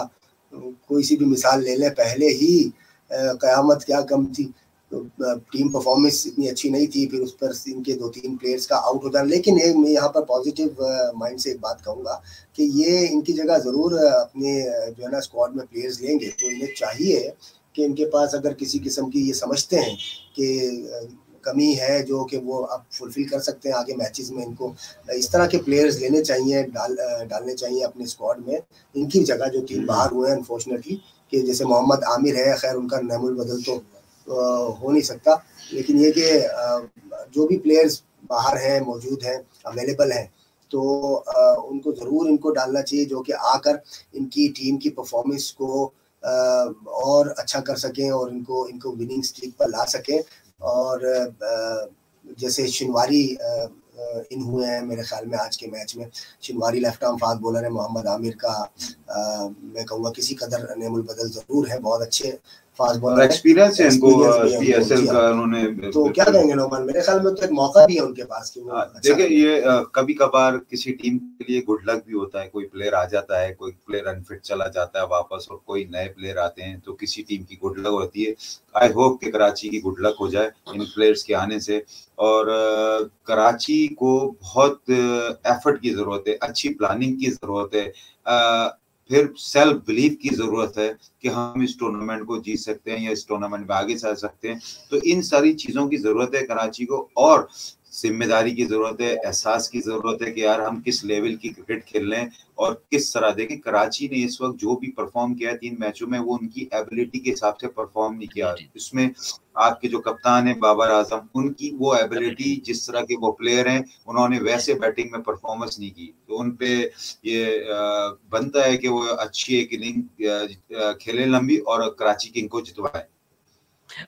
कोई सी भी मिसाल ले लें, पहले ही क़यामत क्या कम थी? तो टीम परफॉर्मेंस इतनी अच्छी नहीं थी, फिर उस पर इनके दो तीन प्लेयर्स का आउट हो जाना लेकिन एक मैं यहाँ पर पॉजिटिव माइंड से एक बात कहूँगा कि ये इनकी जगह ज़रूर अपने जो है ना, स्क्वाड में प्लेयर्स लेंगे तो इन्हें चाहिए कि इनके पास अगर किसी किस्म की ये समझते हैं कि कमी है जो कि वो अब फुलफिल कर सकते हैं आगे मैचेस में इनको। इस तरह के प्लेयर्स लेने चाहिए, डाल डालने चाहिए अपने स्क्वाड में। इनकी जगह जो तीन बाहर हुए हैं अनफॉर्चुनेटली कि जैसे मोहम्मद आमिर है, खैर उनका नमुल बदल तो हो नहीं सकता। लेकिन ये कि जो भी प्लेयर्स बाहर हैं, मौजूद हैं अवेलेबल हैं तो उनको ज़रूर इनको डालना चाहिए जो कि आकर इनकी टीम की परफॉर्मेंस को और अच्छा कर सकें और इनको इनको विनिंग स्ट्रीक पर ला सकें। और जैसे शिनवारी इन हुए हैं मेरे ख्याल में आज के मैच में। Shinwari left arm fast bowler है मोहम्मद आमिर का। मैं कहूँगा किसी कदर नेमुल बदल ज़रूर है। बहुत अच्छे फास्ट बॉलर एक्सपीरियंस है इनको पीएसएल का उन्होंने तो क्या कहेंगे नोमान मेरे ख्याल में तो एक मौका भी है उनके पास कि वो अच्छा देखिए ये कभी कभार किसी टीम के लिए गुड लक भी होता है कोई प्लेयर आ जाता है कोई प्लेयर अनफिट चला जाता है वापस और कोई नए प्लेयर आते हैं तो किसी टीम की गुड लक होती है। आई होप कि कराची की गुड लक हो जाए इन प्लेयर्स के आने से। और कराची को बहुत एफर्ट की ज़रूरत है अच्छी प्लानिंग की ज़रूरत है। फिर सेल्फ बिलीफ की ज़रूरत है कि हम इस टूर्नामेंट को जीत सकते हैं या इस टूर्नामेंट में आगे चल सकते हैं। तो इन सारी चीज़ों की ज़रूरत है कराची को और ज़िम्मेदारी की ज़रूरत है एहसास की ज़रूरत है कि यार हम किस लेवल की क्रिकेट खेल रहे हैं और किस तरह। देखिए कराची ने इस वक्त जो भी परफॉर्म किया है तीन मैचों में वो उनकी एबिलिटी के हिसाब से परफॉर्म नहीं किया। इसमें आपके जो कप्तान है बाबर आज़म उनकी वो एबिलिटी जिस तरह के वो प्लेयर हैं उन्होंने वैसे बैटिंग में परफॉर्मेंस नहीं की। तो उन पे ये बनता है कि वो अच्छी एक इनिंग खेले लंबी और कराची किंग को जितवाए।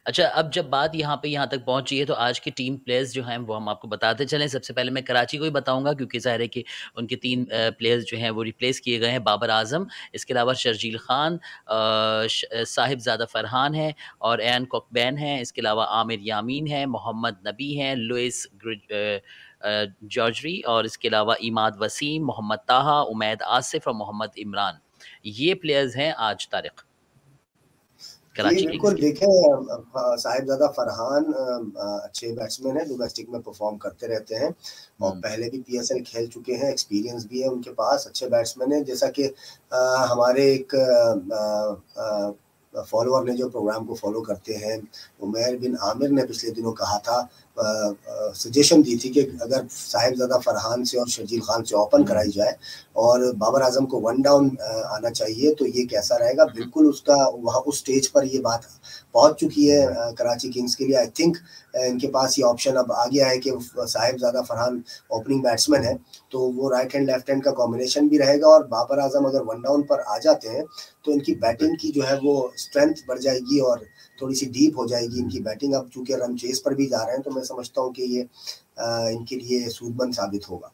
अच्छा, अब जब बात यहाँ पे यहाँ तक पहुँची है तो आज के टीम प्लेयर्स जो हैं वो हम आपको बताते चलें। सबसे पहले मैं कराची को ही बताऊँगा क्योंकि ज़ाहिर है कि उनके तीन प्लेयर्स जो हैं वो रिप्लेस किए गए हैं बाबर आज़म, इसके अलावा शर्जील ख़ान साहिबज़ादा फ़रहान हैं और एन कोकबैन हैं, इसके अलावा आमिर यामीन हैं, मोहम्मद नबी हैं, लुइस जॉर्जरी और इसके अलावा इमाद वसीम, मोहम्मद ताहा, उमैद आसिफ और मोहम्मद इमरान। ये प्लेयर्स हैं आज तारिक। कराची बिल्कुल देखें साहिबजादा फरहान अच्छे बैट्समैन हैं डोमेस्टिक में परफॉर्म करते रहते हैं और हम्म। पहले भी पीएसएल खेल चुके हैं एक्सपीरियंस भी है उनके पास अच्छे बैट्समैन हैं जैसा कि हमारे एक फॉलोअर ने जो प्रोग्राम को फॉलो करते हैं उमेर बिन आमिर ने पिछले दिनों कहा था सजेशन दी थी कि अगर साहिबजादा फरहान से और शर्जील खान से ओपन हम्म। कराई जाए और बाबर आज़म को वन डाउन आना चाहिए तो ये कैसा रहेगा? बिल्कुल उसका वहाँ उस स्टेज पर ये बात पहुँच चुकी है कराची किंग्स के लिए। आई थिंक इनके पास ये ऑप्शन अब आ गया है कि साहिबजादा फरहान ओपनिंग बैट्समैन है तो वो राइट हैंड लेफ़्ट हैंड का कॉम्बिनेशन भी रहेगा और बाबर आज़म अगर वन डाउन पर आ जाते हैं तो इनकी बैटिंग की जो है वो स्ट्रेंथ बढ़ जाएगी और थोड़ी सी डीप हो जाएगी इनकी बैटिंग। अब चूँकि रन चेस पर भी जा रहे हैं तो मैं समझता हूँ कि ये इनके लिए सूदबंद साबित होगा।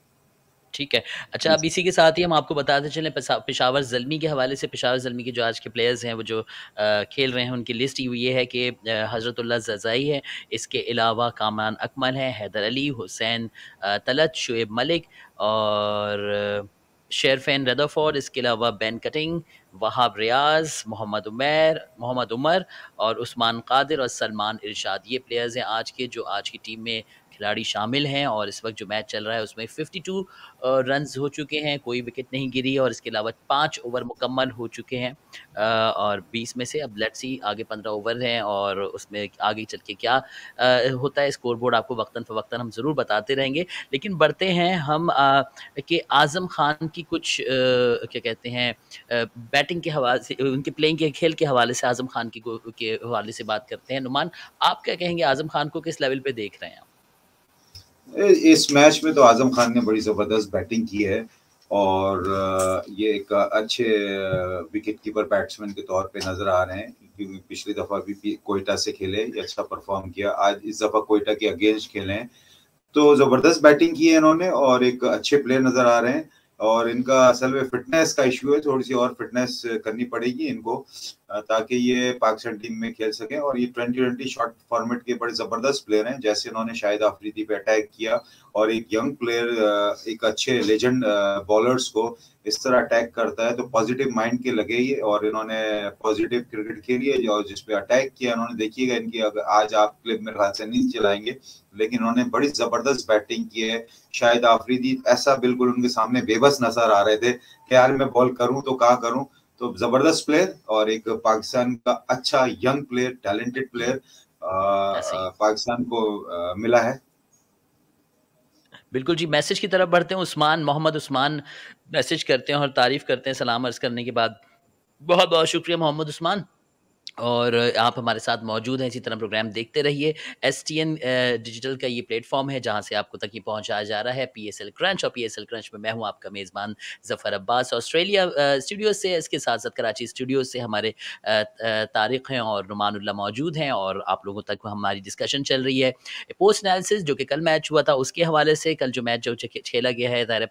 ठीक है। अच्छा अब इसी के साथ ही हम आपको बताते चलें पेशावर जलमी के हवाले से। पेशावर जलमी के जो आज के प्लेयर्स हैं वो जो आ, खेल रहे हैं उनकी लिस्ट ये है कि हज़रतुल्ला जजाई है इसके अलावा कामरान अकमल है हैदर अली हुसैन तलत शुएब मलिक और शेरफैन रदरफोर्ड इसके अलावा बैन कटिंग वहाब रियाज मोहम्मद उमैर मोहम्मद उमर और उस्मान कादिर और सलमान इरशाद ये प्लेयर्स हैं आज के जो आज की टीम में खिलाड़ी शामिल हैं और इस वक्त जो मैच चल रहा है उसमें 52 रन हो चुके हैं, कोई विकेट नहीं गिरी और इसके अलावा पाँच ओवर मुकम्मल हो चुके हैं और 20 में से अब लेट्स सी आगे 15 ओवर हैं और उसमें आगे चल के क्या होता है स्कोर बोर्ड आपको वक्ता फ़वक्ता हम ज़रूर बताते रहेंगे। लेकिन बढ़ते हैं हम कि आज़म खान की कुछ क्या कहते हैं बैटिंग के हवाले से उनके प्लेइंग के खेल के हवाले से आज़म खान की के हवाले से बात करते हैं। नुमान, आप क्या कहेंगे आज़म खान को किस लेवल पे देख रहे हैं आप? इस मैच में तो आज़म खान ने बड़ी ज़बरदस्त बैटिंग की है और ये एक अच्छे विकेट कीपर बैट्समैन के तौर पे नज़र आ रहे हैं क्योंकि पिछली दफ़ा भी कोयटा से खेले अच्छा परफॉर्म किया। आज इस दफ़ा कोयटा के अगेंस्ट खेले हैं। तो ज़बरदस्त बैटिंग की है इन्होंने और एक अच्छे प्लेयर नज़र आ रहे हैं और इनका असल में फिटनेस का इशू है, थोड़ी सी और फिटनेस करनी पड़ेगी इनको। ताकि ये पाकिस्तान टीम में खेल सकें और ये ट्वेंटी ट्वेंटी शॉर्ट फॉर्मेट के बड़े ज़बरदस्त प्लेयर हैं, जैसे इन्होंने शायद आफरीदी पे अटैक किया और एक यंग प्लेयर एक अच्छे लेजेंड बॉलर्स को इस तरह अटैक करता है तो पॉजिटिव माइंड के लगे ही और इन्होंने पॉजिटिव क्रिकेट खेली और जिसपे अटैक किया, इन्होंने देखिएगा इनकी अगर आज आप क्लिप में ख्याल से नहीं चलाएँगे लेकिन उन्होंने बड़ी ज़बरदस्त बैटिंग की है, शायद आफरीदी ऐसा बिल्कुल उनके सामने बेबस नज़र आ रहे थे कि यार मैं बॉल करूँ तो कहा करूँ? तो ज़बरदस्त प्लेयर और एक पाकिस्तान का अच्छा young player talented player Pakistan को आ, मिला है। बिल्कुल जी मैसेज की तरफ़ बढ़ते हैं। उस्मान मोहम्मद उस्मान मैसेज करते हैं और तारीफ़ करते हैं सलाम अर्ज़ करने के बाद। बहुत बहुत शुक्रिया मोहम्मद उस्मान। और आप हमारे साथ मौजूद हैं। इसी तरह प्रोग्राम देखते रहिए। एस टी एन डिजिटल का ये प्लेटफॉर्म है जहाँ से आपको तक ये पहुँचाया जा रहा है। पी एस एल क्रंच और पी एस एल क्रंच में मैं हूँ आपका मेज़बान जफ़र अब्बास। ऑस्ट्रेलिया स्टूडियो से इसके साथ साथ कराची स्टूडियो से हमारे तारिक हैं और रुमानुल्ला मौजूद हैं और आप लोगों तक हमारी डिस्कशन चल रही है। पोस्ट एनालिसिस जो कि कल मैच हुआ था उसके हवाले से कल जो मैच जो खेला गया है ज़ाहिर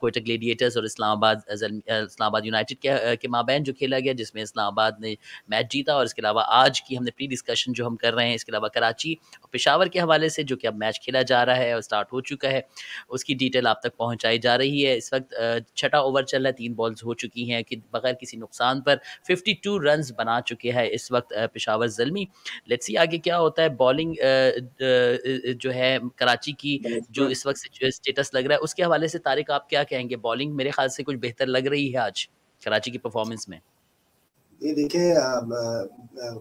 कोयटा ग्लेडिएटर्स और इस्लामाबाद इस्लामाबाद यूनाइटेड के, माबैन जो खेला गया जिसमें इस्लामाबाद ने मैच जीता था और इसके अलावा आज की हमने प्री डिस्कशन जो हम कर रहे हैं इसके अलावा कराची और पेशावर के हवाले से जो कि अब मैच खेला जा रहा है और स्टार्ट हो चुका है उसकी डिटेल आप तक पहुँचाई जा रही है। इस वक्त छठा ओवर चल रहा है तीन बॉल्स हो चुकी हैं कि बगैर किसी नुकसान पर फिफ्टी टू रन बना चुके हैं इस वक्त पेशावर जलमी। लेट्स सी आगे क्या होता है। बॉलिंग जो है कराची की जो इस वक्त स्टेटस लग रहा है उसके हवाले से तारिक आप क्या कहेंगे? बॉलिंग मेरे ख्याल से कुछ बेहतर लग रही है आज कराची की परफॉर्मेंस में। ये देखिए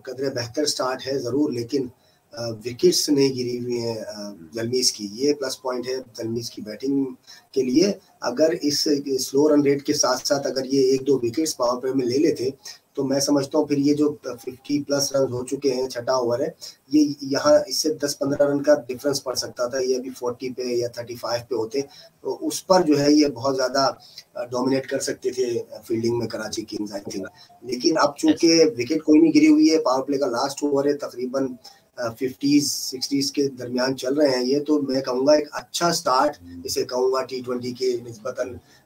कदर बेहतर स्टार्ट है ज़रूर, लेकिन विकेट्स नहीं गिरी हुई हैं जलमीज की। ये प्लस पॉइंट है जलमीज की बैटिंग के लिए। अगर इस स्लो रन रेट के साथ साथ अगर ये एक दो विकेट्स पावर प्ले में ले लेते तो मैं समझता हूँ फिर ये जो 50 प्लस रन हो चुके हैं छठा ओवर है ये यहाँ इससे 10-15 रन का डिफरेंस पड़ सकता था। ये अभी 40 पे या 35 पे होते तो उस पर जो है ये बहुत ज़्यादा डोमिनेट कर सकते थे फील्डिंग में कराची किंग्स आई थिंक लेकिन अब चूँकि विकेट कोई नहीं गिरी हुई है पावर प्ले का लास्ट ओवर है तकरीबन फिफ्टीज सिक्सटीज के दरमियान चल रहे हैं ये तो मैं कहूँगा एक अच्छा स्टार्ट इसे कहूँगा टी ट्वेंटी के नस्बता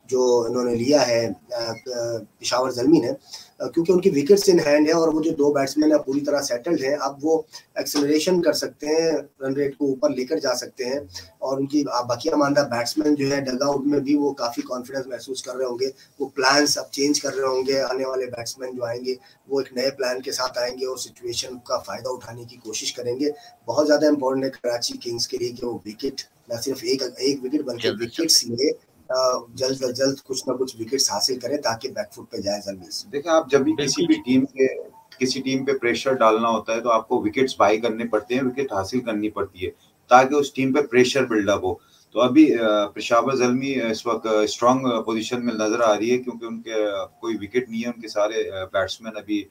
जो इन्होंने लिया है पिशावर जलमी ने क्योंकि उनकी विकेट्स इन हैंड है और वो जो दो बैट्समैन है पूरी तरह सेटल्ड है अब वो एक्सेलरेशन कर सकते हैं रन रेट को ऊपर लेकर जा सकते हैं और उनकी बकिया मानदा बैट्समैन जो है डग आउट में भी वो काफ़ी कॉन्फिडेंस महसूस कर रहे होंगे वो प्लान्स अब चेंज कर रहे होंगे आने वाले बैट्समैन जो आएँगे वो एक नए प्लान के साथ आएँगे और सिचुएशन का फ़ायदा उठाने की कोशिश करेंगे। बहुत ज़्यादा इंपॉर्टेंट है कराची किंग्स के लिए कि वो विकेट न सिर्फ़ एक एक विकेट बल्कि विकेट्स लिए जल्द से जल्द कुछ ना कुछ विकेट्स हासिल करें ताकि बैकफुट पे जाए जल्दी से देखिए आप जब भी किसी भी टीम पे किसी टीम पे प्रेशर डालना होता है तो आपको विकेट्स बाई करने पड़ते हैं विकेट हासिल करनी पड़ती है ताकि उस टीम पे प्रेशर बिल्डअप हो। तो अभी पेशावर जलमी इस वक्त स्ट्रॉन्ग पोजीशन में नज़र आ रही है क्योंकि उनके कोई विकेट नहीं है उनके सारे बैट्समैन अभी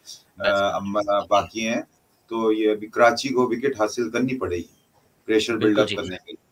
बाकी हैं। तो ये अभी कराची को विकेट हासिल करनी पड़ेगी प्रेशर बिल्डअप करने के लिए।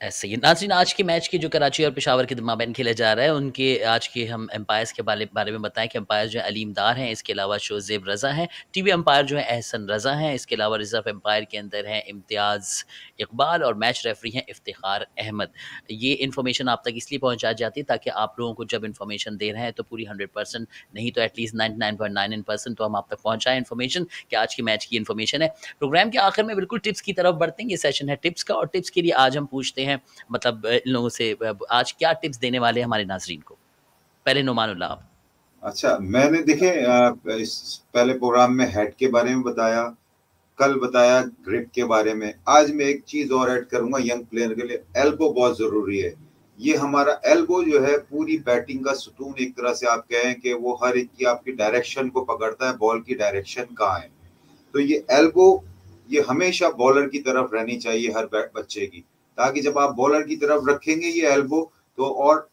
ऐसे ही। नाजिन आज के मैच की जो कराची और पेशावर के माबैन खेले जा रहा है, उनके आज के हम एम्पायर्स के बारे बारे में बताएँ कि एम्पायर जो है अलीमदार हैं, इसके अलावा शोजेब रज़ा हैं। टीवी एम्पायर जो है एहसन रज़ा हैं, इसके अलावा रिज़र्व एम्पायर के अंदर हैं इम्तियाज़ इकबाल और मैच रेफरी हैं इफ्तार अहमद। ये इन्फॉर्मेशन आप तक इसलिए पहुँचा जाती है ताकि आप लोगों को जब इन्फॉर्मेशन दे रहे हैं तो पूरी हंड्रेड परसेंट नहीं तो at least ninety nine point nine nine percent तो हम आप तक पहुँचाएँ इन्फॉर्मेशन कि आज की मैच की इन्फॉर्मेशन है। प्रोग्राम के आखिर में बिल्कुल टिप्स की तरफ़ बढ़ते हैं। ये सेशन है टिप्स का और टिप्स के लिए आज हम पूछते हैं मतलब इन लोगों से आज क्या टिप्स देने वाले हैं हमारे नाजरीन को? पहले नुमानुल्ला आप। अच्छा मैंने देखे इस, पहले प्रोग्राम में हेड के बारे में बताया, कल बताया ग्रिप के बारे में। आज मैं एक चीज़ और ऐड करूँगा यंग प्लेयर के लिए, एल्बो बहुत ज़रूरी है। ये हमारा एल्बो जो है, पूरी बैटिंग का सुतून एक तरह से आप कहें कि वो हर एक की आपकी डायरेक्शन को पकड़ता है, बॉल की डायरेक्शन कहाँ है। तो ये एल्बो, ये हमेशा बॉलर की तरफ़ रहनी चाहिए हर बच्चे की। ताकि जब आप बॉलर की तरफ़ रखेंगे ये एल्बो तो और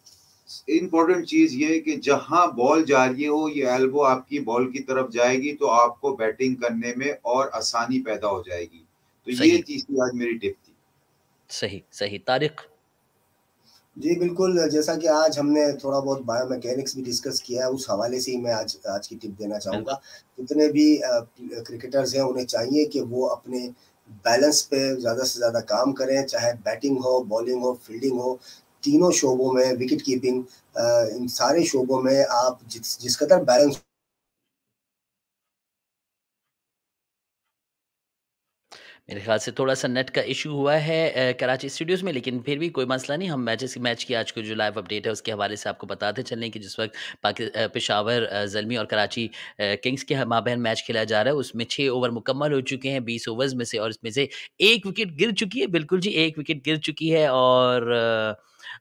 इम्पोर्टेंट चीज़ ये कि जहाँ बॉल जा रही हो ये एल्बो आपकी बॉल की तरफ़ जाएगी तो आपको बैटिंग करने में और आसानी पैदा हो जाएगी। तो ये चीज़ थी आज मेरी टिप थी। सही सही। तारिक? जी बिल्कुल। जैसा कि आज हमने थोड़ा बहुत बायोमैकेनिक्स भी डिस्कस किया है उस हवाले से ही मैं आज आज की टिप देना चाहूँगा। जितने भी क्रिकेटर्स हैं उन्हें चाहिए कि वो अपने बैलेंस पे ज़्यादा से ज़्यादा काम करें, चाहे बैटिंग हो बॉलिंग हो फील्डिंग हो, तीनों शोबों में विकेट कीपिंग इन सारे शोबों में आप जिस जिस कदर बैलेंस मेरे ख्याल से थोड़ा सा नेट का इशू हुआ है कराची स्टूडियोज़ में, लेकिन फिर भी कोई मसला नहीं। हम मैचेस, मैच की आज को जो लाइव अपडेट है, उसके हवाले से आपको बताते चलने कि जिस वक्त पाकि पेशावर जलमी और कराची किंग्स के माबहन मैच खेला जा रहा है, उसमें छः ओवर मुकम्मल हो चुके हैं, बीस ओवर्स में से और इसमें से एक विकेट गिर चुकी है। बिल्कुल जी, एक विकेट गिर चुकी है और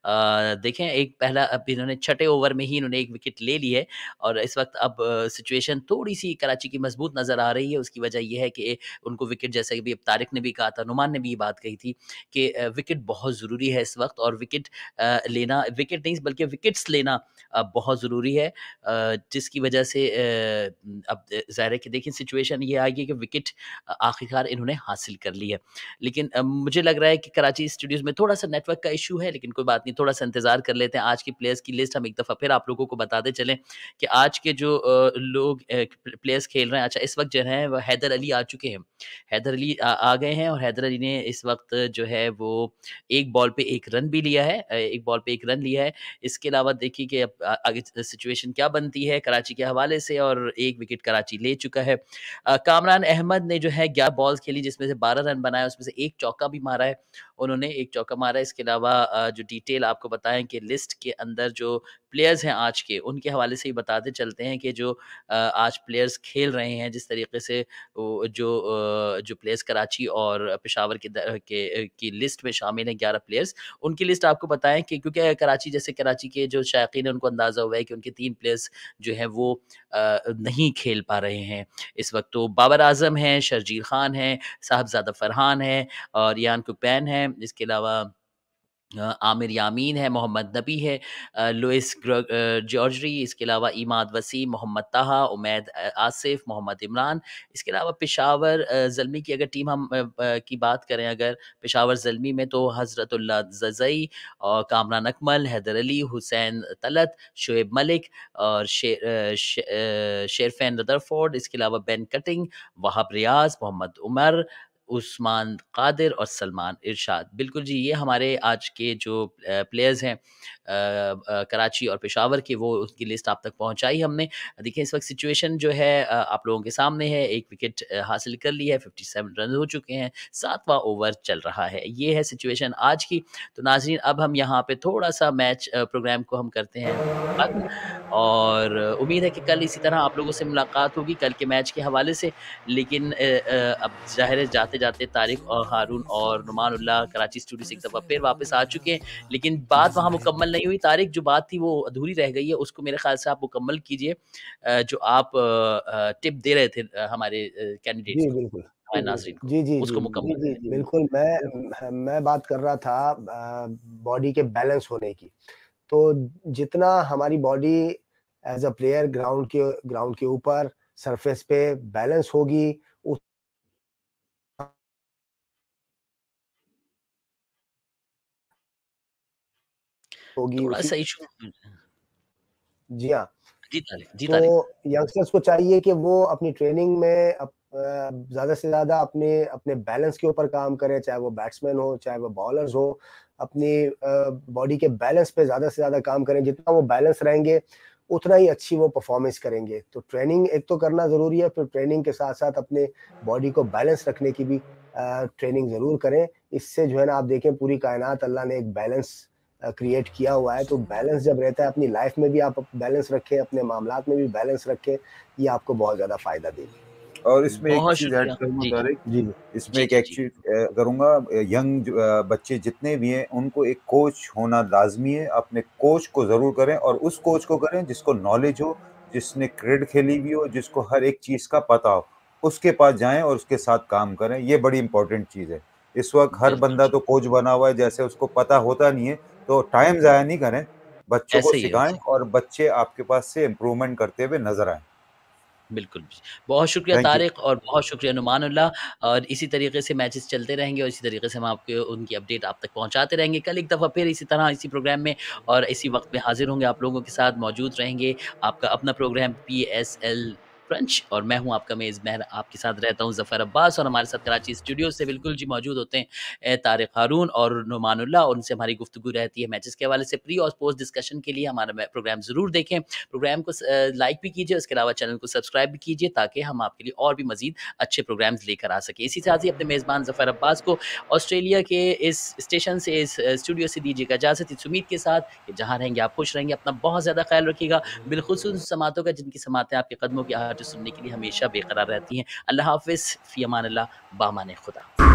देखें एक पहला अब इन्होंने छठे ओवर में ही इन्होंने एक विकेट ले ली है और इस वक्त अब सिचुएशन थोड़ी-सी कराची की मज़बूत नज़र आ रही है। उसकी वजह यह है कि उनको विकेट जैसे कि अभी अब तारिक ने भी कहा था, नुमान ने भी ये बात कही थी कि विकेट बहुत ज़रूरी है इस वक्त और विकेट लेना विकेट नहीं बल्कि विकेट्स लेना बहुत ज़रूरी है जिसकी वजह से अब ज़ाहिर है कि देखिए सिचुएशन ये आ गई कि विकेट आखिरकार इन्होंने हासिल कर ली है। लेकिन मुझे लग रहा है कि कराची स्टूडियोज़ में थोड़ा-सा नेटवर्क का इशू है लेकिन कोई बात नहीं थोड़ा-सा इंतज़ार कर लेते हैं। आज की प्लेयर्स की लिस्ट हम एक दफ़ा फिर आप लोगों को बताते चलें कि आज के जो लोग प्लेयर्स खेल रहे हैं। अच्छा इस वक्त जो है वह हैदर अली आ चुके हैं। हैदर अली आ, गए हैं और हैदर अली ने इस वक्त जो है वो एक बॉल पे एक रन भी लिया है एक बॉल पे एक रन लिया है। इसके अलावा देखिए कि आगे सिचुएशन क्या बनती है कराची के हवाले से और एक विकेट कराची ले चुका है। कामरान अहमद ने जो है ग्यारह बॉल्स खेली जिसमें से बारह रन बनाया उसमें से एक चौका भी मारा है। उन्होंने एक चौका मारा इसके अलावा जो डिटेल आपको बताएँ कि लिस्ट के अंदर जो प्लेयर्स हैं आज के उनके हवाले से ही बताते चलते हैं कि जो आज प्लेयर्स खेल रहे हैं जिस तरीके से जो जो प्लेयर्स कराची और पेशावर के, के की लिस्ट में शामिल हैं ग्यारह प्लेयर्स उनकी लिस्ट आपको बताएँ कि क्योंकि कराची जैसे कराची के जो शायकीन हैं उनको अंदाज़ा हुआ है कि उनके तीन प्लेयर्स जो हैं वो नहीं खेल पा रहे हैं। इस वक्त तो बाबर आज़म हैं शर्जील खान हैं साहबजादा फरहान हैं और यान कुपैन हैं। इसके अलावा आमिर यामीन है, मोहम्मद नबी है लुइस जॉर्जरी, इसके अलावा इमाद वसीम, मोहम्मद तहा, उमैद आसिफ, मोहम्मद इमरान। इसके अलावा पेशावर ज़लमी की अगर टीम हम की बात करें अगर, पेशावर ज़लमी में तो हज़रतुल्ला जज़ई और कामरान अकमल, हैदर अली, हुसैन तलत, शुएब मलिक और शेर शेरफैन रदरफोर्ड। इसके अलावा बेन कटिंग, वहाब रियाज, मोहम्मद उमर उस्मान कादिर और सलमान इरशाद। बिल्कुल जी ये हमारे आज के जो प्लेयर्स हैं कराची और पेशावर की वो उसकी लिस्ट आप तक पहुंचाई हमने। देखिए, इस वक्त सिचुएशन जो है आप लोगों के सामने है। एक विकेट हासिल कर ली है 57 रन हो चुके हैं, सातवां ओवर चल रहा है। ये है सिचुएशन आज की। तो नाजरीन, अब हम यहाँ पे थोड़ा सा मैच प्रोग्राम को हम करते हैं। और उम्मीद है कि कल इसी तरह आप लोगों से मुलाकात होगी, कल के मैच के हवाले से। लेकिन अब ज़ाहिर जाते जाते तारिक और हारून और नुमानुल्लाह कराची स्टूडियो से एक दफ़ा फिर वापस आ चुके हैं। लेकिन बात वहाँ मुकम्मल नहीं हुई। तारिक जो बात थी वो अधूरी रह गई है। उसको मेरे ख्याल से आप मुकम्मल कीजिए जो आप टिप दे रहे थे हमारे कैंडिडेट जी बिल्कुल। जी जी उसको मुकम्मल जी, जी, बिल्कुल मैं मैं बात कर रहा था बॉडी के बैलेंस होने की। तो जितना हमारी body as a player ground के ग्राउंड के ऊपर सरफेस पे बैलेंस होगी होगी थोड़ा सा इशू जी हाँ। जी तो यंगस्टर्स को चाहिए कि वो अपनी ट्रेनिंग में ज़्यादा से ज़्यादा अपने अपने बैलेंस के ऊपर काम करें चाहे वो बैट्समैन हो चाहे वो बॉलर्स हो अपनी बॉडी के बैलेंस पे ज़्यादा से ज़्यादा काम करें। जितना वो बैलेंस रहेंगे उतना ही अच्छी वो परफॉर्मेंस करेंगे। तो ट्रेनिंग एक तो करना ज़रूरी है फिर ट्रेनिंग के साथ साथ अपने बॉडी को बैलेंस रखने की भी ट्रेनिंग ज़रूर करें। इससे जो है ना आप देखें पूरी कायनात अल्लाह ने एक बैलेंस क्रिएट किया हुआ है तो बैलेंस जब रहता है अपनी लाइफ में भी आप बैलेंस रखें अपने मामला में भी बैलेंस रखें ये आपको बहुत ज़्यादा फ़ायदा देगी। और इसमें एक चीज़ ऐड करूँगा जी इसमें एक एक्चुअली करूँगा यंग बच्चे जितने भी हैं उनको एक कोच होना लाजमी है। अपने कोच को ज़रूर करें और उस कोच को करें जिसको नॉलेज हो जिसने क्रिकेट खेली भी हो जिसको हर एक चीज़ का पता हो। उसके पास जाएँ और उसके साथ काम करें। ये बड़ी इंपॉर्टेंट चीज़ है। इस वक्त हर बंदा तो कोच बना हुआ है जैसे उसको पता होता नहीं है तो टाइम ज़ाया नहीं करें बच्चों को सिखाएँ और बच्चे आपके पास से इम्प्रूवमेंट करते हुए नज़र आए। बिल्कुल बहुत शुक्रिया तारिक और बहुत शुक्रिया नुमानुल्लाह और इसी तरीके से मैचेस चलते रहेंगे और इसी तरीके से हम आपके उनकी अपडेट आप तक पहुंचाते रहेंगे। कल एक दफ़ा फिर इसी तरह इसी प्रोग्राम में और इसी वक्त में हाजिर होंगे आप लोगों के साथ मौजूद रहेंगे। आपका अपना program P S L crunch और मैं हूँ आपका मेज़ महर, आपके साथ रहता हूँ ज़फ़र अब्बास और हमारे साथ कराची स्टूडियो से बिल्कुल जी मौजूद होते हैं तारिक हारून और नुमानुल्लाह और उनसे हमारी गुफ्तु रहती है मैचेस के हवाले से। प्री और पोस्ट डिस्कशन के लिए हमारा प्रोग्राम ज़रूर देखें। प्रोग्राम को लाइक भी कीजिए, उसके अलावा चैनल को सब्सक्राइब भी कीजिए ताकि हम आपके लिए और भी मजीद अच्छे प्रोग्राम लेकर आ सकें। इसी साथ ही अपने मेज़बान ज़फ़र अब्बास को ऑस्ट्रेलिया के इस स्टेशन से, इस स्टूडियो से दीजिएगा इजाज़त। इस उम्मीद के साथ कि जहाँ रहेंगे आप खुश रहेंगे, अपना बहुत ज़्यादा ख्याल रखिएगा। बिलखसूस समातों का जिनकी समातें आपके कदमों की आहट सुनने के लिए हमेशा बेकरार रहती हैं। अल्लाह हाफिज़। फ़ी अमान अल्लाह बामान खुदा।